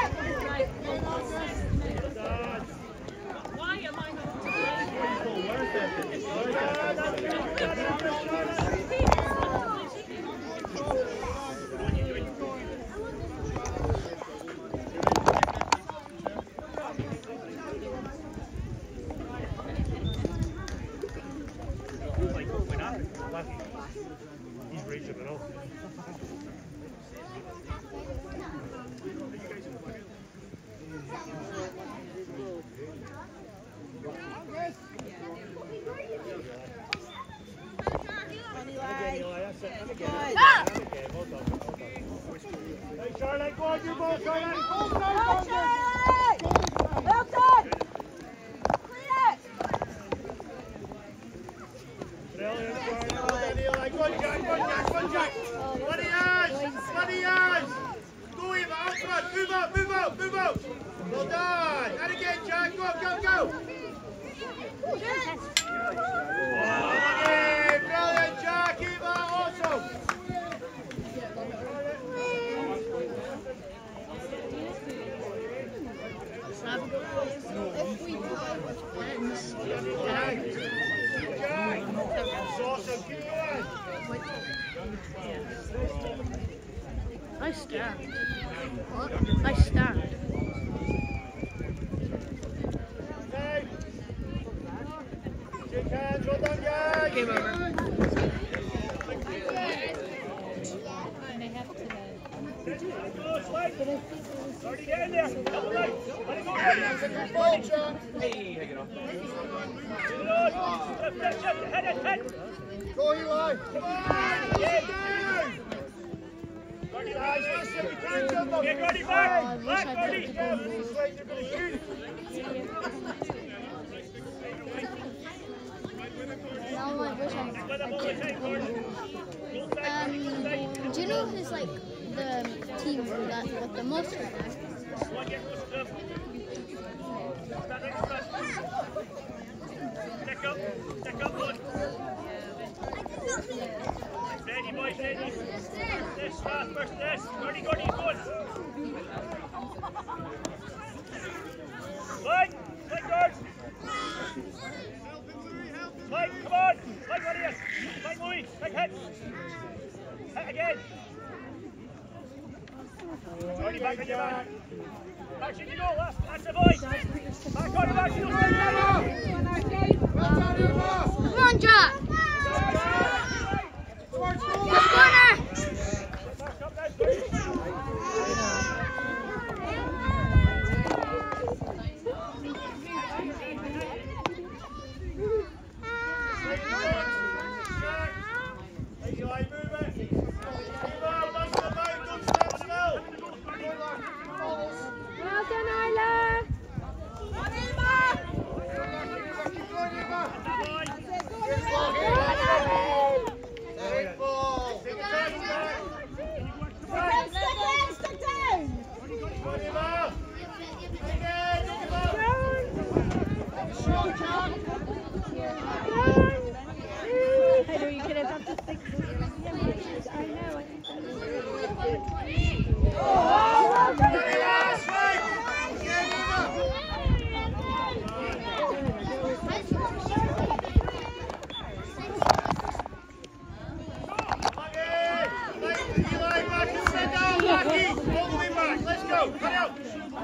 He's raging it off. Hey, Charlotte, go on,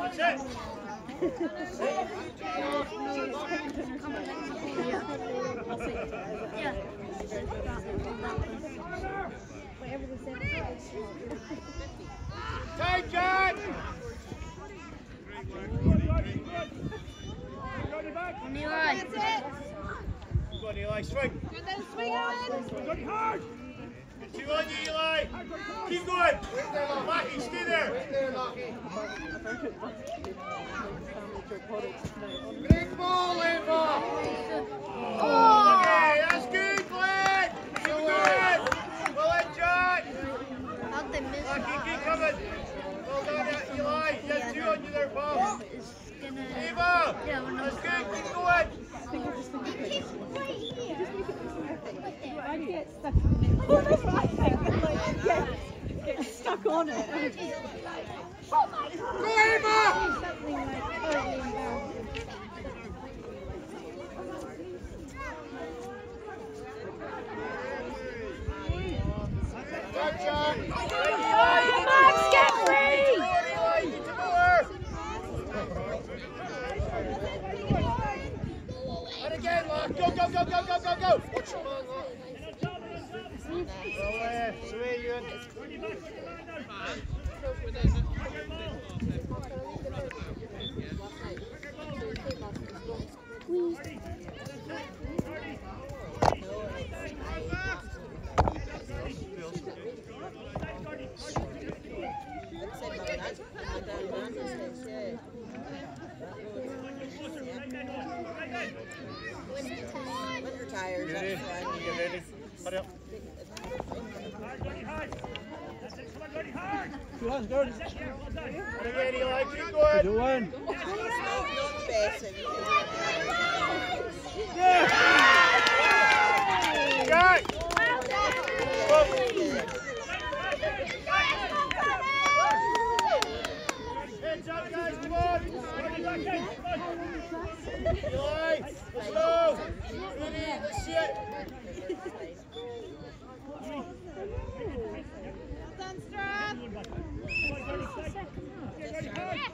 Take John. On Eli. Go on, Eli. Swing. Go hard. Two on you, Eli. Keep going. Mackie, stay there. Big ball, Ava. Okay, that's good, Glenn. Keep going. Well done, John. How'd they miss Mackie, keep coming. Well done, Eli. There's two on you there, pal. Eva. Yeah, we're not- That's good. Keep going. Stuck Stuck on it. Max, get free! And again, Mark. Go, go, go, go, go, go, go. Watch your man, Mark. Well, uh, you in. Winter tires, You ready? that's fine. You ready? Hurry up. Good on, good. And again, Eli. Keep going. Good one. Best if you Jack. Heads up, guys. Come on. Eli. Let's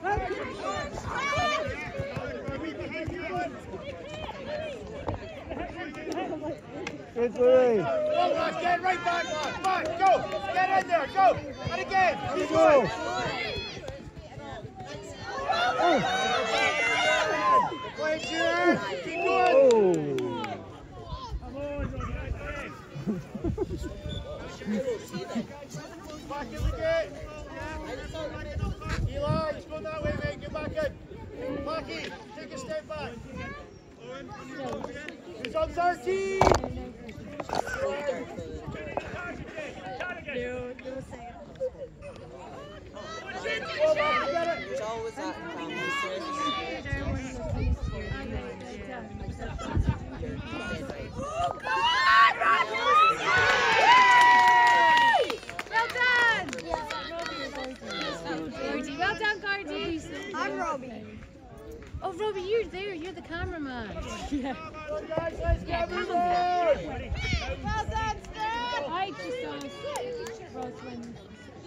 Good Louis. Go, Ross, get right back, Ross. Back, go. Get in there, go. And again. Keep Go. going. Play, Junior. Keep going. Oh. Back in the gate. Eli, he's going that way, mate. Get back in. Marky, take a step back. Who's on 13? Go, Marky, get it. There's always that conversation. Well done! Gordy, well done, Gordy. I'm Robbie. Oh, Robbie, you're there. You're the cameraman. Yeah. Go, guys, let's Yeah, come moving. Well done, Steph! I just asked Ross when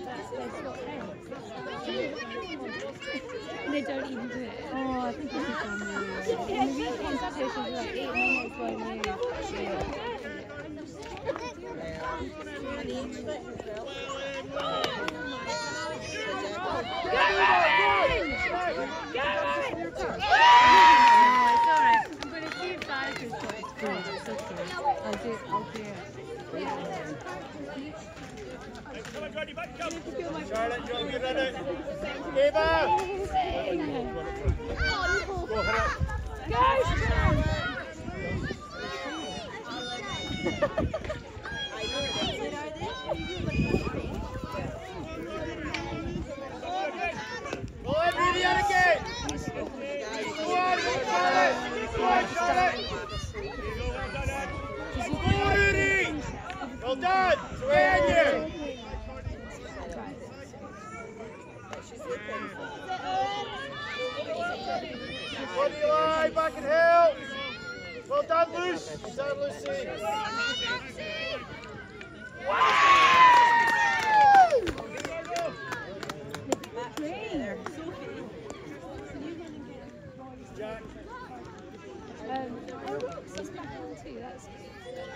that they've got They don't even do it. Oh, I think this is done really well. The real is like eight minutes by me. I'll do, I'll do it. Come back, come. Charlotte, you want to be ready? Eva! Go, hurry up. Go on, Rudy, out again! Go on, Charlotte! Go on, Charlotte! Go, Rudy! Well done! It's way in you! Go, Eli, back and help! Well done, Luce! Well done, Lucy! Jack. Um, oh, look, she's back on too. That's I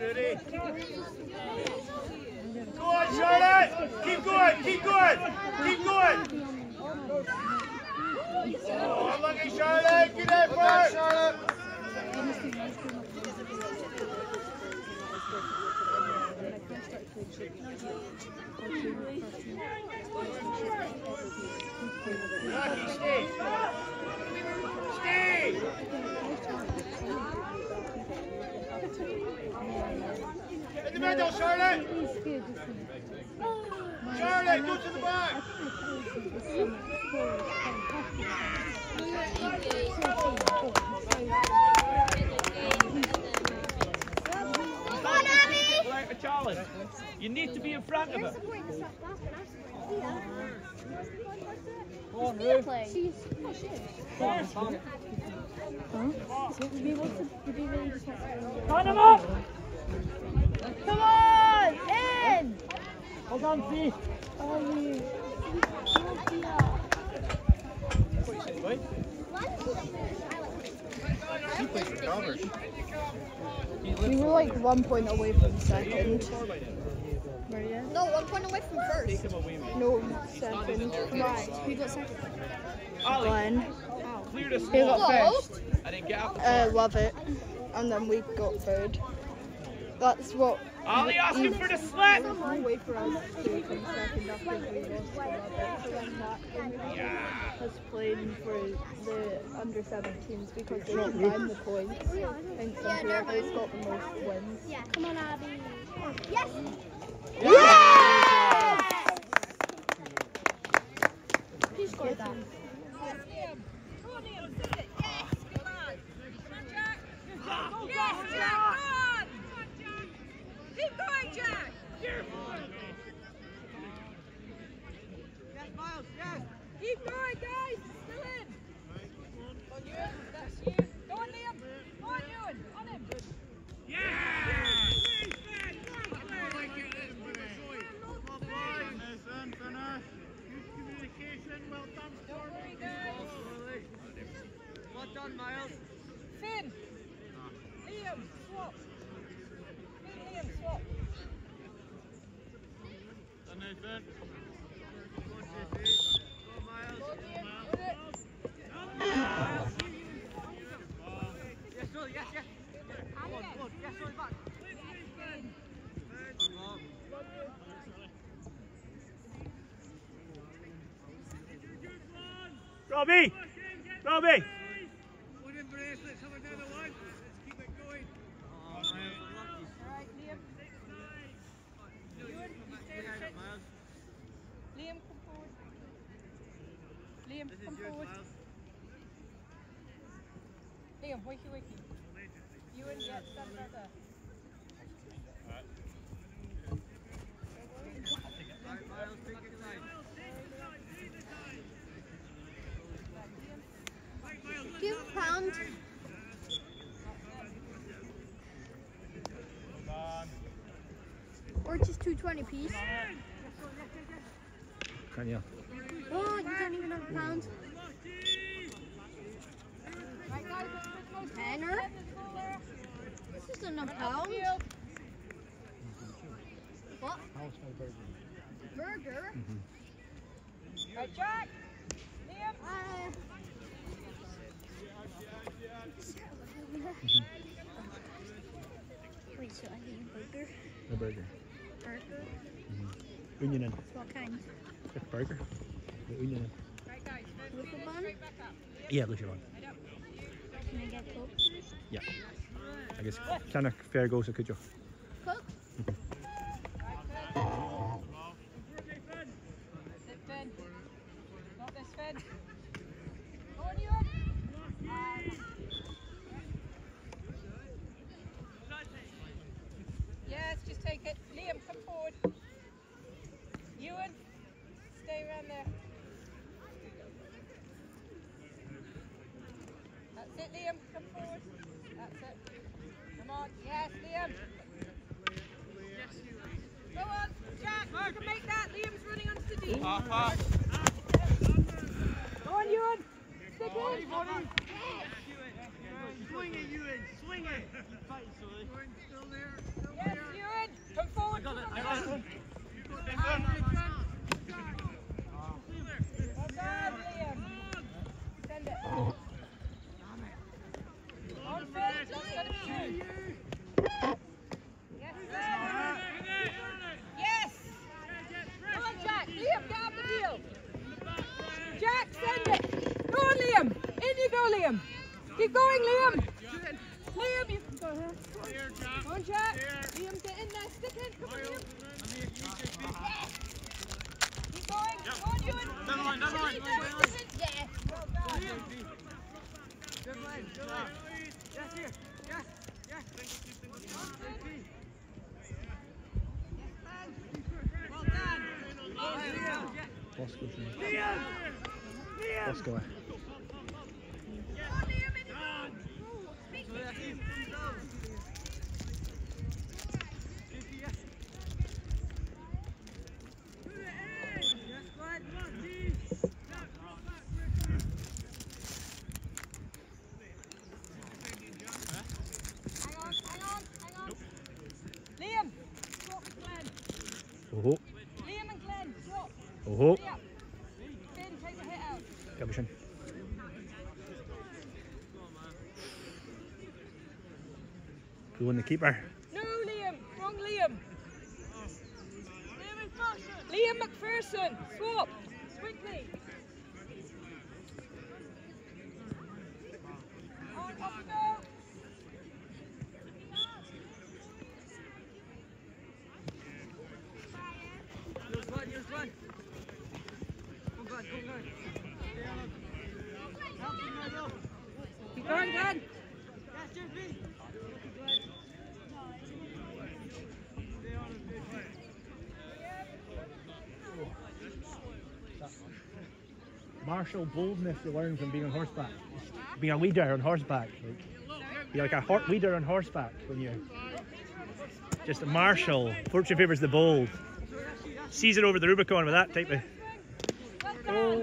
Hey. Go on, Charlotte! Keep going, keep going, keep going! Oh, unlucky Charlotte! Charlotte! Stay! Stay! In the middle, Charlotte! he's good, isn't he? Charlotte, go to the back! Right, a challenge. You need to be in front of it. Go on, Ruth. She's, oh, she is. Huh? Maybe what's the, maybe really just wants him up! Come on! In! Hold on, Fee. Oh, you. We were like one point away from second. No, one point away from first. No, second. Right, who got second? Glenn. Clear the Who got first? I didn't get up. Uh, love it. And then we got third. That's what. Ollie asking for the slip. There's no way for us to come second after we lost to love it. So then that Yeah. was playing for the under 17s because they combine the points. And some whoever's got the most wins. Yeah. Come on, Abby. Yes! Who scored that? Careful! Robbie! Robbie! Liam, wakey wakey. Ewan, yeah, stand right there. Right, Miles, take your time. Give pound. Or just 220 piece. Can you? Oh, you don't even have a pound. Right, guys, let's put most Tanner? This isn't a pound. What? Burger? Burger. Right, Jack. Liam. Uh, Wait, so I need a burger? A burger. Burger? Onion in. What kind? A burger. The onion in. Right, guys, first With Liam, straight back up. Yeah, look at one. Can I get Coke? Yeah. I guess kind of fair go, so could you? Coke? Right, Finn. Sit, Finn. Not this, Finn. Go on, Ewan. Yes, just take it. Liam, come forward. Ewan, stay around there. It, Liam. Come forward. That's it. Come on. Yes, Liam. Go on, Jack. You can make that. Liam's running onto the D. Go on, Ewan. Stick oh, in. Swing it, Ewan. Swing it. Keep fighting, Sully. Still there. Still Yes, Ewan. Come forward. I got it. I got it. Well done, Liam. Send it. On, Finn. That's gonna be you. Yes, sir. Yes. Come on, Jack. Liam, get up the field. Jack, send it. Go on, Liam. In you go, Liam. Keep going, Liam. Liam, you can go here. Come on, Jack. Liam, get in there. Stick in. Come on, Liam. Keep going. Go on, Ewan. Never mind, never mind. Yes. Well done. Good line, good line. Yes, here. Yes, yes. Well done. Boss goes in. Boss go away. Hang on, hang on, hang on. Liam, swap with Glenn. Oh, Liam and Glenn, swap. oh, Hurry up. Finn, take the hit out. Capuchin. Who won the keeper? No, Liam. Wrong Liam. Liam McPherson. Swap. Quickly. Off you go. Use one, use one. Go, Glenn, go, Glenn. Help him, Nigel. Keep going, Glenn. Yes, JP. Martial boldness you learn from being on horseback. Being a leader on horseback. Like, be like a hor- leader on horseback when you just a martial. Fortune favours the bold. Sees it over the Rubicon with that type of. Well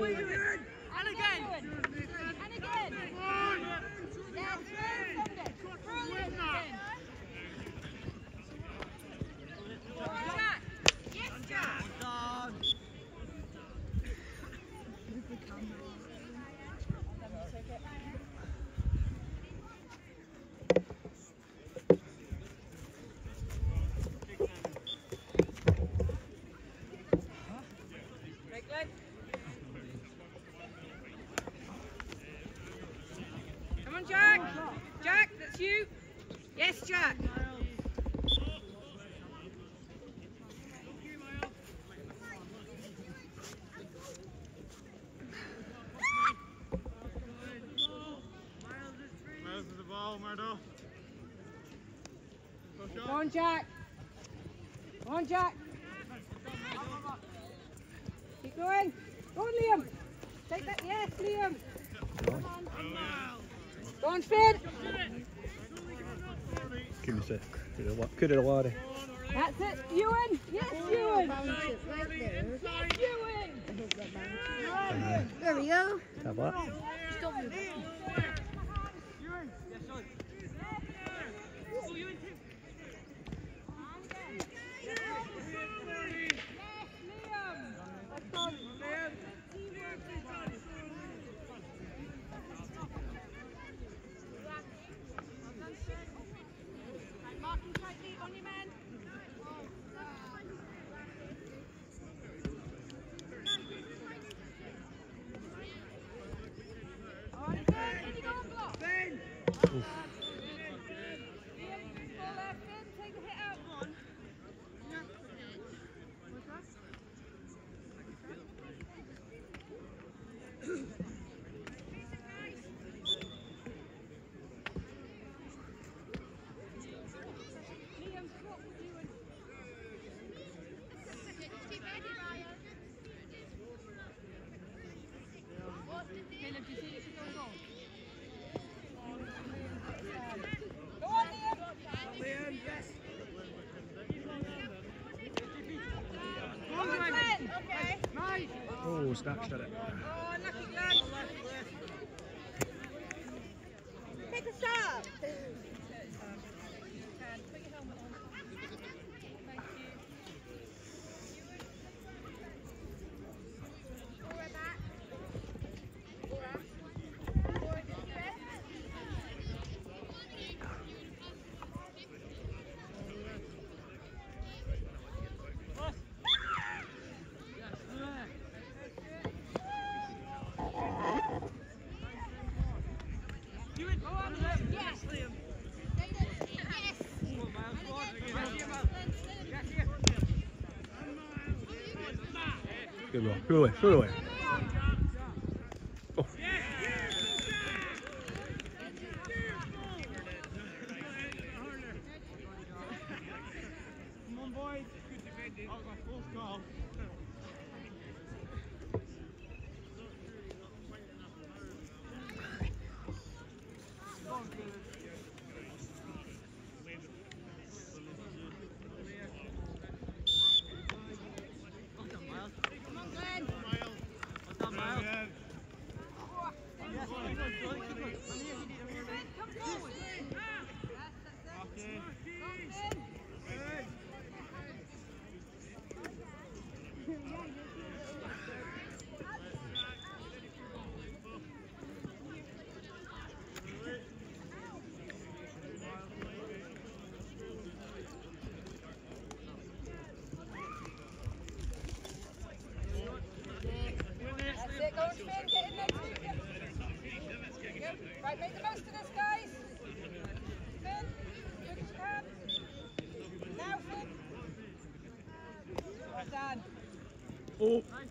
Come on, Jack. Jack, that's you. Yes, Jack. could have allowed it. That's it, Ewan. Yes, Ewan. Yes, Ewan. There we go. How about? snatched at it. Good roll. Throw it away. Throw it.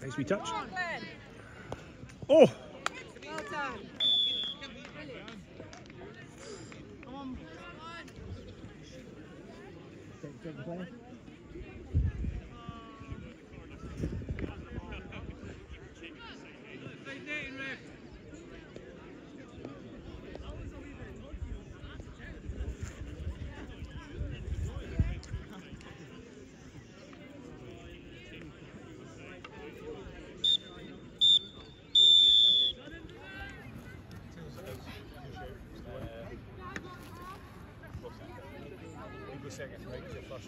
Nice we touch. Oh!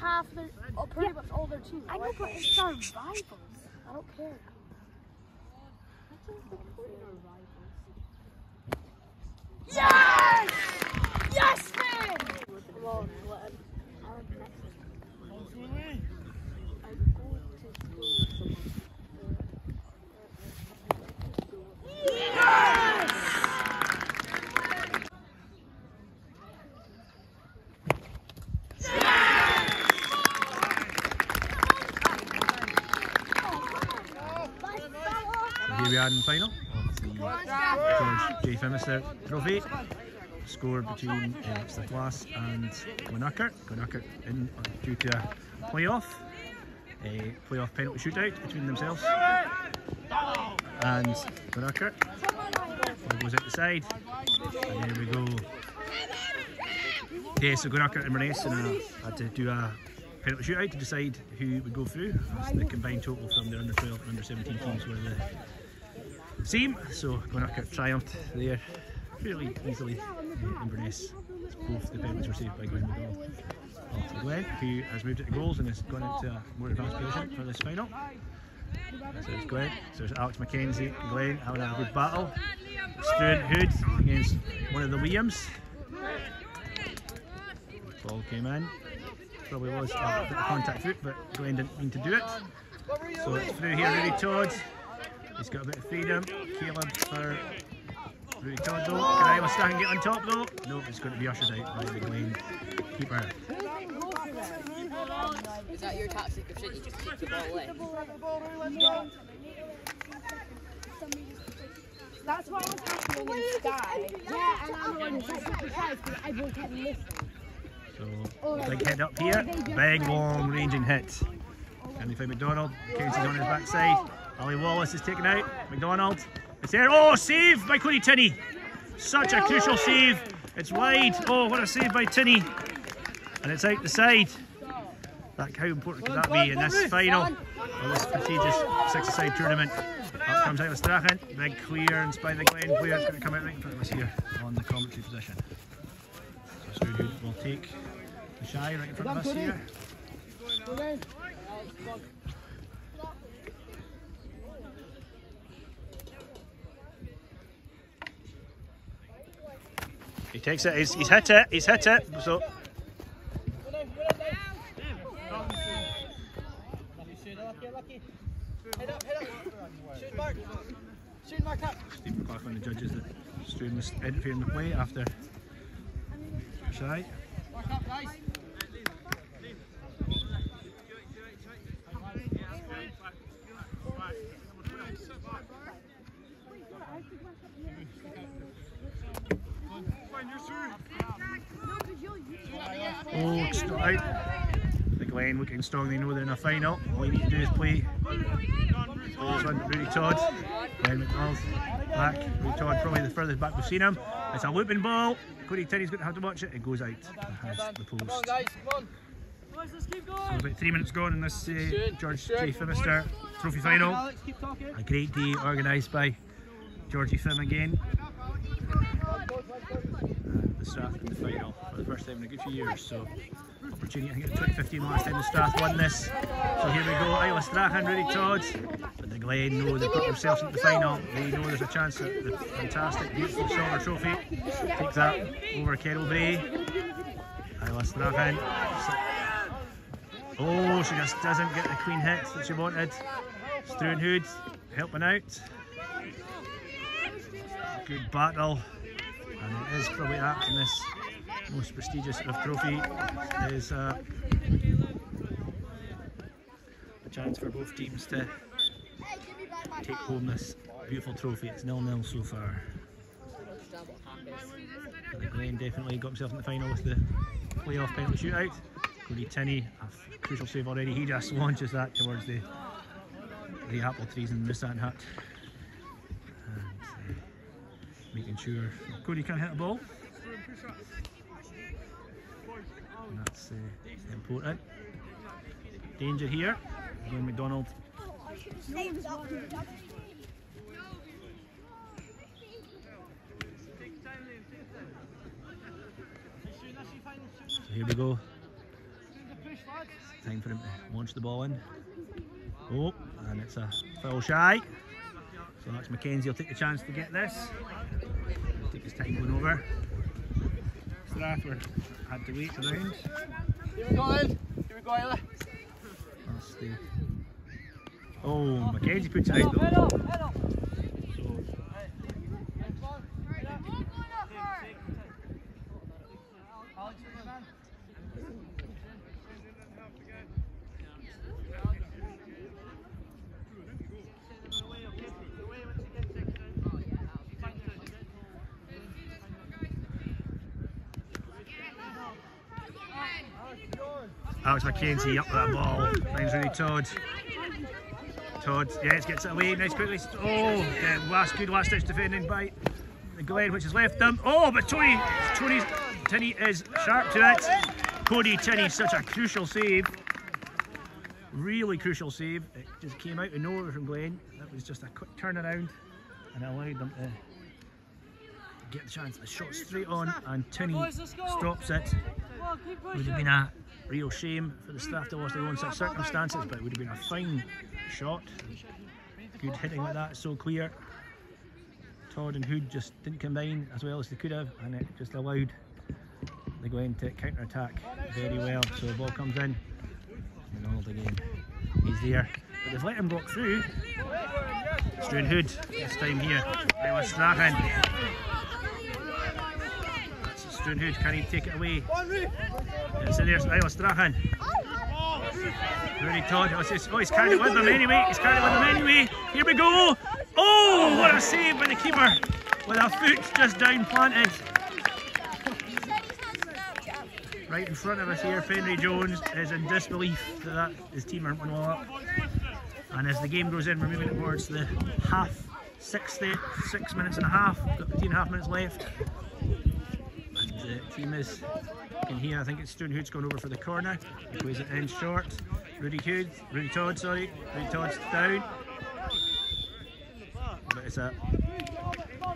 half the, oh, pretty much all their team. I know, but it's our rivals. I don't care. Yes! Yes, man! Come on, Glenn. The final of the George J. Phimister Trophy. Score between uh, Strathglass and Glenurquhart. Glenurquhart in uh, due to a playoff, a playoff penalty shootout between themselves. And Glenurquhart ball goes out the side. And there we go. Yeah, so Glenurquhart and and I had to do a penalty shootout to decide who would go through. That's the combined total from the under 12 and under 17 teams were the same. So Glenurquhart triumphed there fairly easily uh, Inverness. Both the penalties were saved by Glenn McDonald. Off Glenn, who has moved it to goals and has gone into a more advanced position for this final. So it's Glenn, so it's Alex McKenzie, Glenn having a good battle. Stuart Hood against one of the Williams. Ball came in. Probably was a bit of contact foot, but Glenn didn't mean to do it. So it's through here, Rudy Todd. He's got a bit of freedom. Caleb for Rudy Todd though. Can Iowa Stack get on top though? No, it's going to be ushered out by the Glen keeper. Is that your tactic of shit? You just kick the ball away. That's what I was happening in Sky. Yeah, and I'm going to take the prize because everyone kept missing. So big hit up here, big long ranging hit. And they find McDonald, Casey's on his backside. Ali Wallace is taken out. McDonald, it's there. Oh, save by Cody Tinney. Such a crucial save. It's wide. Oh, what a save by Tinney. And it's out the side. That, how important could that be in this final of this prestigious six-a-side tournament? Up comes out Strachan. Big clearance by the Glen player. It's going to come out right in front of us here on the commentary position. So Stuart Hood will take the shy right in front of us here. He takes it, he's, he's hit it, he's hit it. So Stephen Clark on the judges that Stuart was interfering in the play after shy. Oh, it's not out. The Glen looking strong, they know they're in a final. All you need to do is play. Play this one, Rudy Todd. Glenn McDonald back. Rudy Todd probably the furthest back we've seen him. It's a looping ball. Cody Tinney's going to have to watch it. It goes out behind the post. Come on, guys, come on. So about three minutes gone in this uh, George J. Phimister Trophy Final. A great day organised by Georgie Fim again. The Strath in the final for the first time in a good few years. So opportunity, I think it was 2015 last time the Strath won this. So here we go, Isla Strachan, Rudy Todd. But the Glen know they've got themselves into the final. They know there's a chance at the fantastic, beautiful silver trophy. Take that over Kettle Bray. Isla Strachan. Oh, she just doesn't get the clean hit that she wanted. Struan Hood helping out. Good battle. And it is probably apt in this most prestigious of trophy is uh, a chance for both teams to take home this beautiful trophy. It's nil-nil so far. But Glen definitely got himself in the final with the playoff penalty shootout. Cody Tinney, a crucial save already. He just launches that towards the the apple trees in the Nissan hut. Making sure Cody can't hit the ball. And that's uh, important. Danger here. Glenn McDonald. So here we go. Time for him to launch the ball in. Oh, and it's a foul shy. So that's Mackenzie will take the chance to get this. His time going over. Stratford had to wait around. Here we go, Ed. Here we go, Ella. That's the... Oh, Mackenzie puts it out though. Alex Mackenzie up that ball. Finds Rooney Todd. Todd, yes, gets it away. Nice quickly. Oh, yeah, last good last ditch defending by Glenn, which has left them. Oh, but Tony, Tony's Tinney is sharp to it. Cody Tinney, such a crucial save. Really crucial save. It just came out of nowhere from Glenn. That was just a quick turnaround, and allowed them to get the chance. The shot straight on, and Tinney stops it. Would have been a real shame for the staff to lost their own such circumstances, but it would have been a fine shot. Good hitting like that, so clear. Todd and Hood just didn't combine as well as they could have, and it just allowed the Glen to counter attack very well. So the ball comes in, and Arnold again. He's there, but they've let him walk through. Struan Hood this time here. Isla Strachan. Struan can he take it away? It's in there, Isla Strachan. Rooney Todd, oh, he's, oh, he's carried it with him anyway. He's carried it with him anyway. Here we go. Oh, what a save by the keeper with a foot just down planted. Right in front of us here, Fenry Jones is in disbelief that, that his team aren't 1 up. And as the game goes in, we're moving towards the half 60, six minutes and a half, got 15 and a half minutes left. The team is in here, I think it's Struan Hood's going over for the corner. He plays it in short. Rudy Hood, Rudy Todd, sorry. Rudy Todd's down. But it's a uh,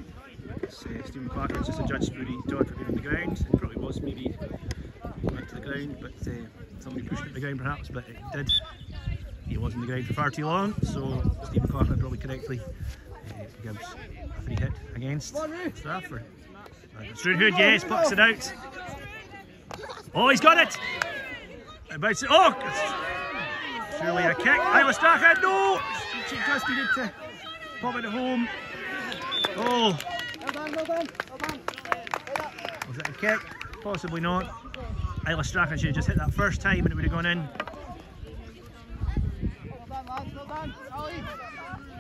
Stephen Clark has just adjudged Rudy Todd for being on the ground. It probably was maybe went to the ground, but uh, somebody pushed it to the ground perhaps, but it did. He was on the ground for far too long, so Stephen Clark probably correctly uh, gives a free hit against Stratford. Struan Hood, yes, pucks it out. Oh, he's got it! About to, oh, surely a kick. Isla Strachan, no! She just needed to pop it home. Oh. Was it a kick? Possibly not. Isla Strachan should have just hit that first time and it would have gone in.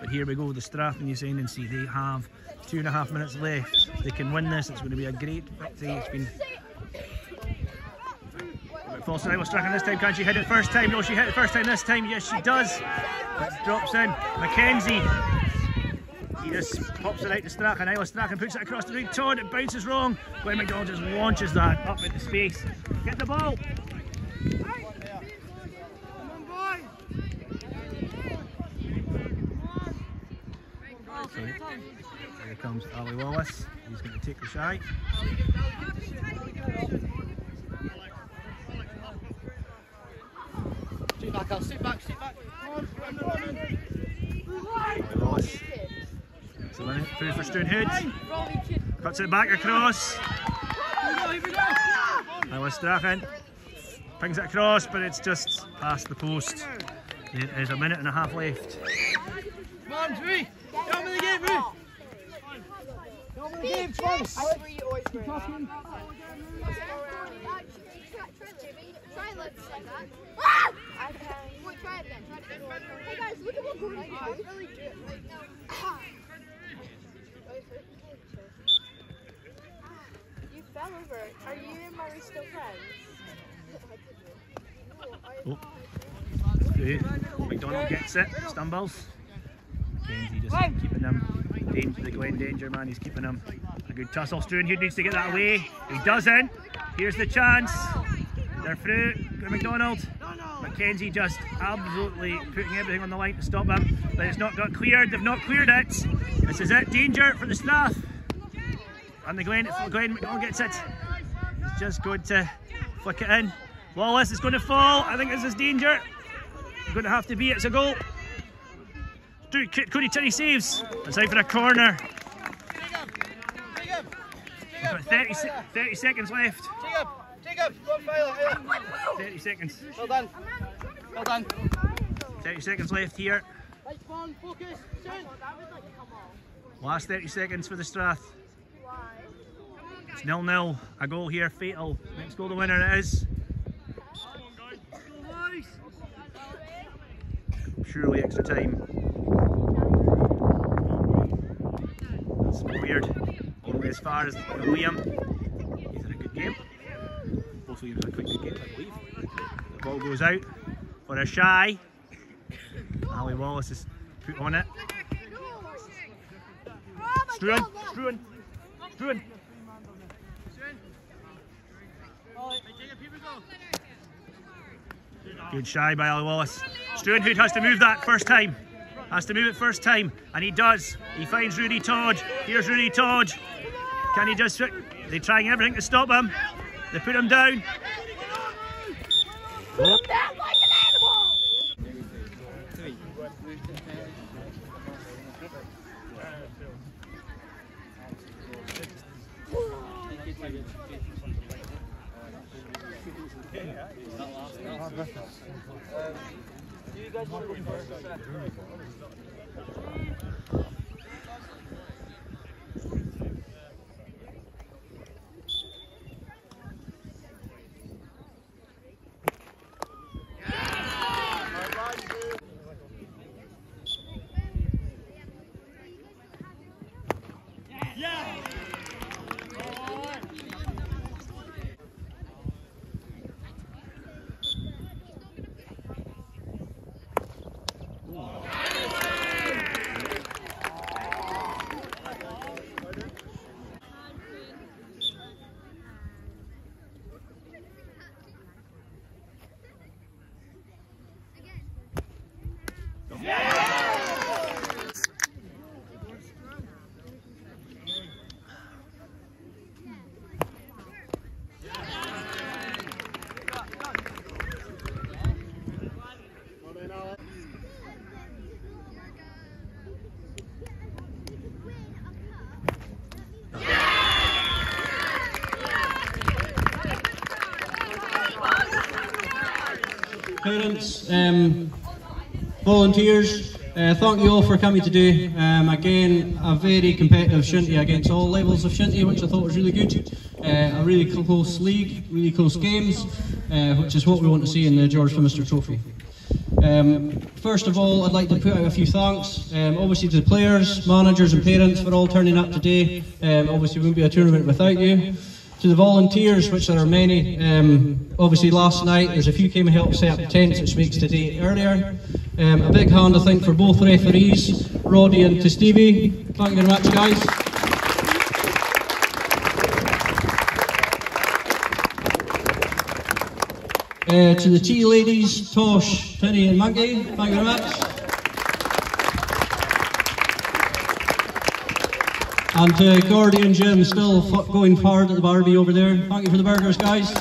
But here we go, the Stratham Ascendancy. They have two and a half minutes left. They can win this. It's going to be a great victory. It's been False Isla Strachan this time. Can she hit it first time? No, she hit it first time this time. Yes, she does. It drops in. Mackenzie. He just pops it out to Strachan. Isla Strachan puts it across the ring. Todd, it bounces wrong. Glenn McDonald just launches that up into space. Get the ball. Sorry. Here comes Ali Wallace. He's going to take the shy. Sit back, Al. Sit back, sit back. Ali Wallace. It's a minute through for Struan Hood. Cuts it back across. Isla Strachan. Pings it across, but it's just past the post. There is a minute and a half left. Come on, Rui. Get on with the game, Rui. Get on with the game, come on. Keep talking. Try and let's say. I can. Wait, try it again. Try it again. Hey guys, look at what Cody's oh, doing. It's really good. Right now. You fell over. Are you and Murray still friends? Oh. Good. McDonald gets it, stumbles. Mackenzie just keeping them. Danger, the Glen danger man, he's keeping them. A good tussle. Struan Hood needs to get that away. He doesn't. Here's the chance. They're through. McDonald. McKenzie just absolutely putting everything on the line to stop him, but it's not got cleared. They've not cleared it. This is it. Danger for the staff, And the Glen, Glen McDonald gets it. He's just going to flick it in. Wallace is going to fall. I think this is danger. Going to have to be. It's a goal. Stu- C- Cody Tinney saves. It's out for a corner. Got 30, se- 30 seconds left. Jacob, Jacob, go file it 30 seconds. Well done. Well done. 30 seconds left here. On. Last 30 seconds for the Strath. It's nil nil. A goal here, fatal. Next goal, the winner it is. Surely extra time. That's weird. Only as far as Liam. He's had a good game. Both Liam's had quite good games, I believe. The ball goes out for a shy. Ali Wallace is put on it. Struan, Struan, Struan. Good shy by Ali Wallace. Struanhood has to move that first time. Has to move it first time, and he does. He finds Rudy Todd. Here's Rudy Todd. Can he just? They're trying everything to stop him. They put him down. Oh. Do you guys want to go first? Parents, um, volunteers, uh, thank you all for coming today. Um, again, a very competitive shinty against all levels of shinty, which I thought was really good. Uh, a really close league, really close games, uh, which is what we want to see in the George Phimister Trophy. Um, first of all, I'd like to put out a few thanks, um, obviously to the players, managers and parents for all turning up today. Um, obviously, it wouldn't be a tournament without you. To the volunteers, which there are many, um, obviously last night there's a few came and helped set up the tents, which makes today earlier. Um, a big hand, I think, for both referees, Roddy and to Stevie. Thank you very much, guys. Uh, to the tea ladies, Tosh, Penny and Monkey, thank you very much. And to Gordy and Jim, still going hard at the Barbie over there. Thank you for the burgers, guys.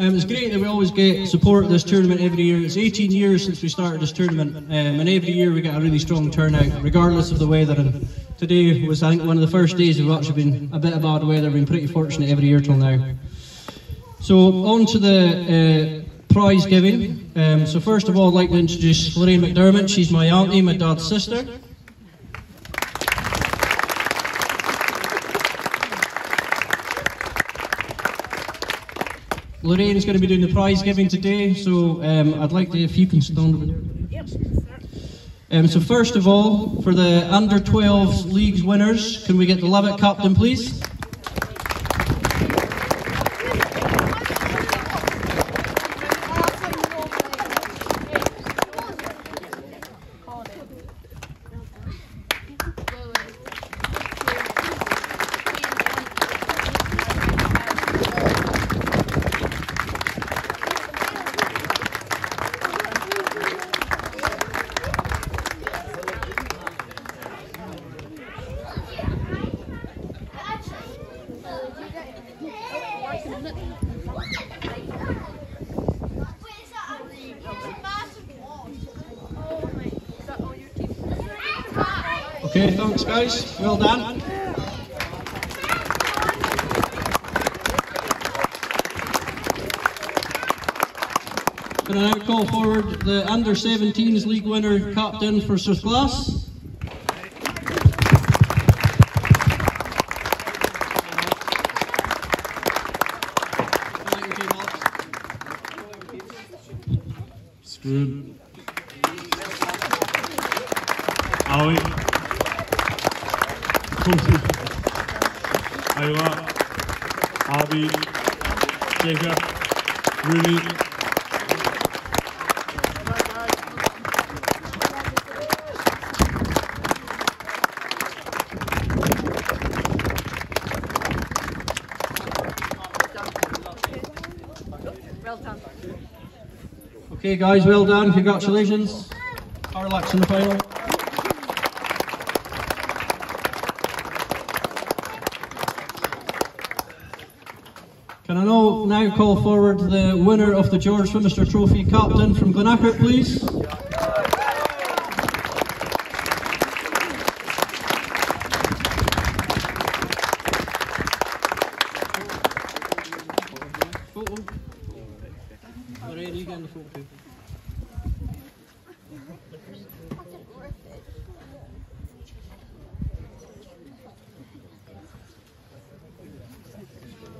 Um, it's great that we always get support at this tournament every year. It's 18 years since we started this tournament, um, and every year we get a really strong turnout, regardless of the weather. And today was, I think, one of the first days we've actually been a bit of bad weather. We've been pretty fortunate every year till now. So on to the uh, prize giving. Um, so first of all, I'd like to introduce Lorraine McDermott. She's my auntie, my dad's sister. Lorraine is going to be doing the prize giving today, so um, I'd like to, if you can stand over there. Um, so first of all, for the under 12s leagues winners, can we get the Levitt captain, please? Okay, thanks guys. Well done. Can I now call forward the under 17s league winner captain for Strathglass? Screwed. Ali. Kofi. Ayla. Abi. Jacob. Rooney. Well done. Okay guys, well done. Congratulations. Harlax in the final. Can I now, call forward the winner of the George Phimister Trophy captain from Glenurquhart, please? Photo. Lorraine, you get in the photo too.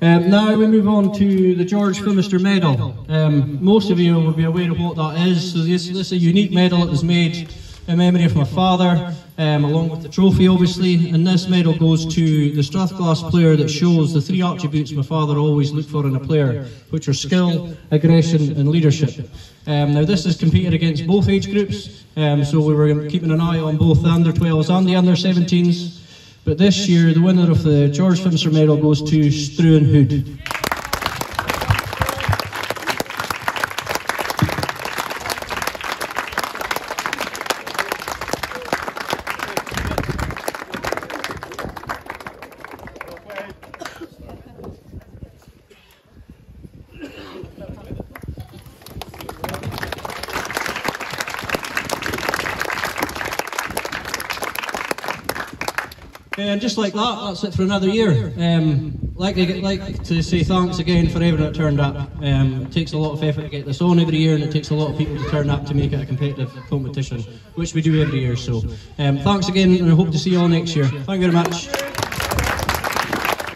Um, now we move on to the George Phimister Medal. Um, most of you will be aware of what that is. So this, this is a unique medal that was made in memory of my father, um, along with the trophy obviously. And this medal goes to the Strathglass player that shows the three attributes my father always looked for in a player, which are skill, aggression and leadership. Um, now this is competed against both age groups, um, so we were keeping an eye on both the under 12s and the under 17s. But this year, the winner of the George Phimister medal goes to Struan Hood. Like that, that's it for another year. Um, like, to like to say thanks again for everyone that turned up. Um, it takes a lot of effort to get this on every year, and it takes a lot of people to turn up to make it a competitive competition, which we do every year. So, um, thanks again, and I hope to see you all next year. Thank you very much.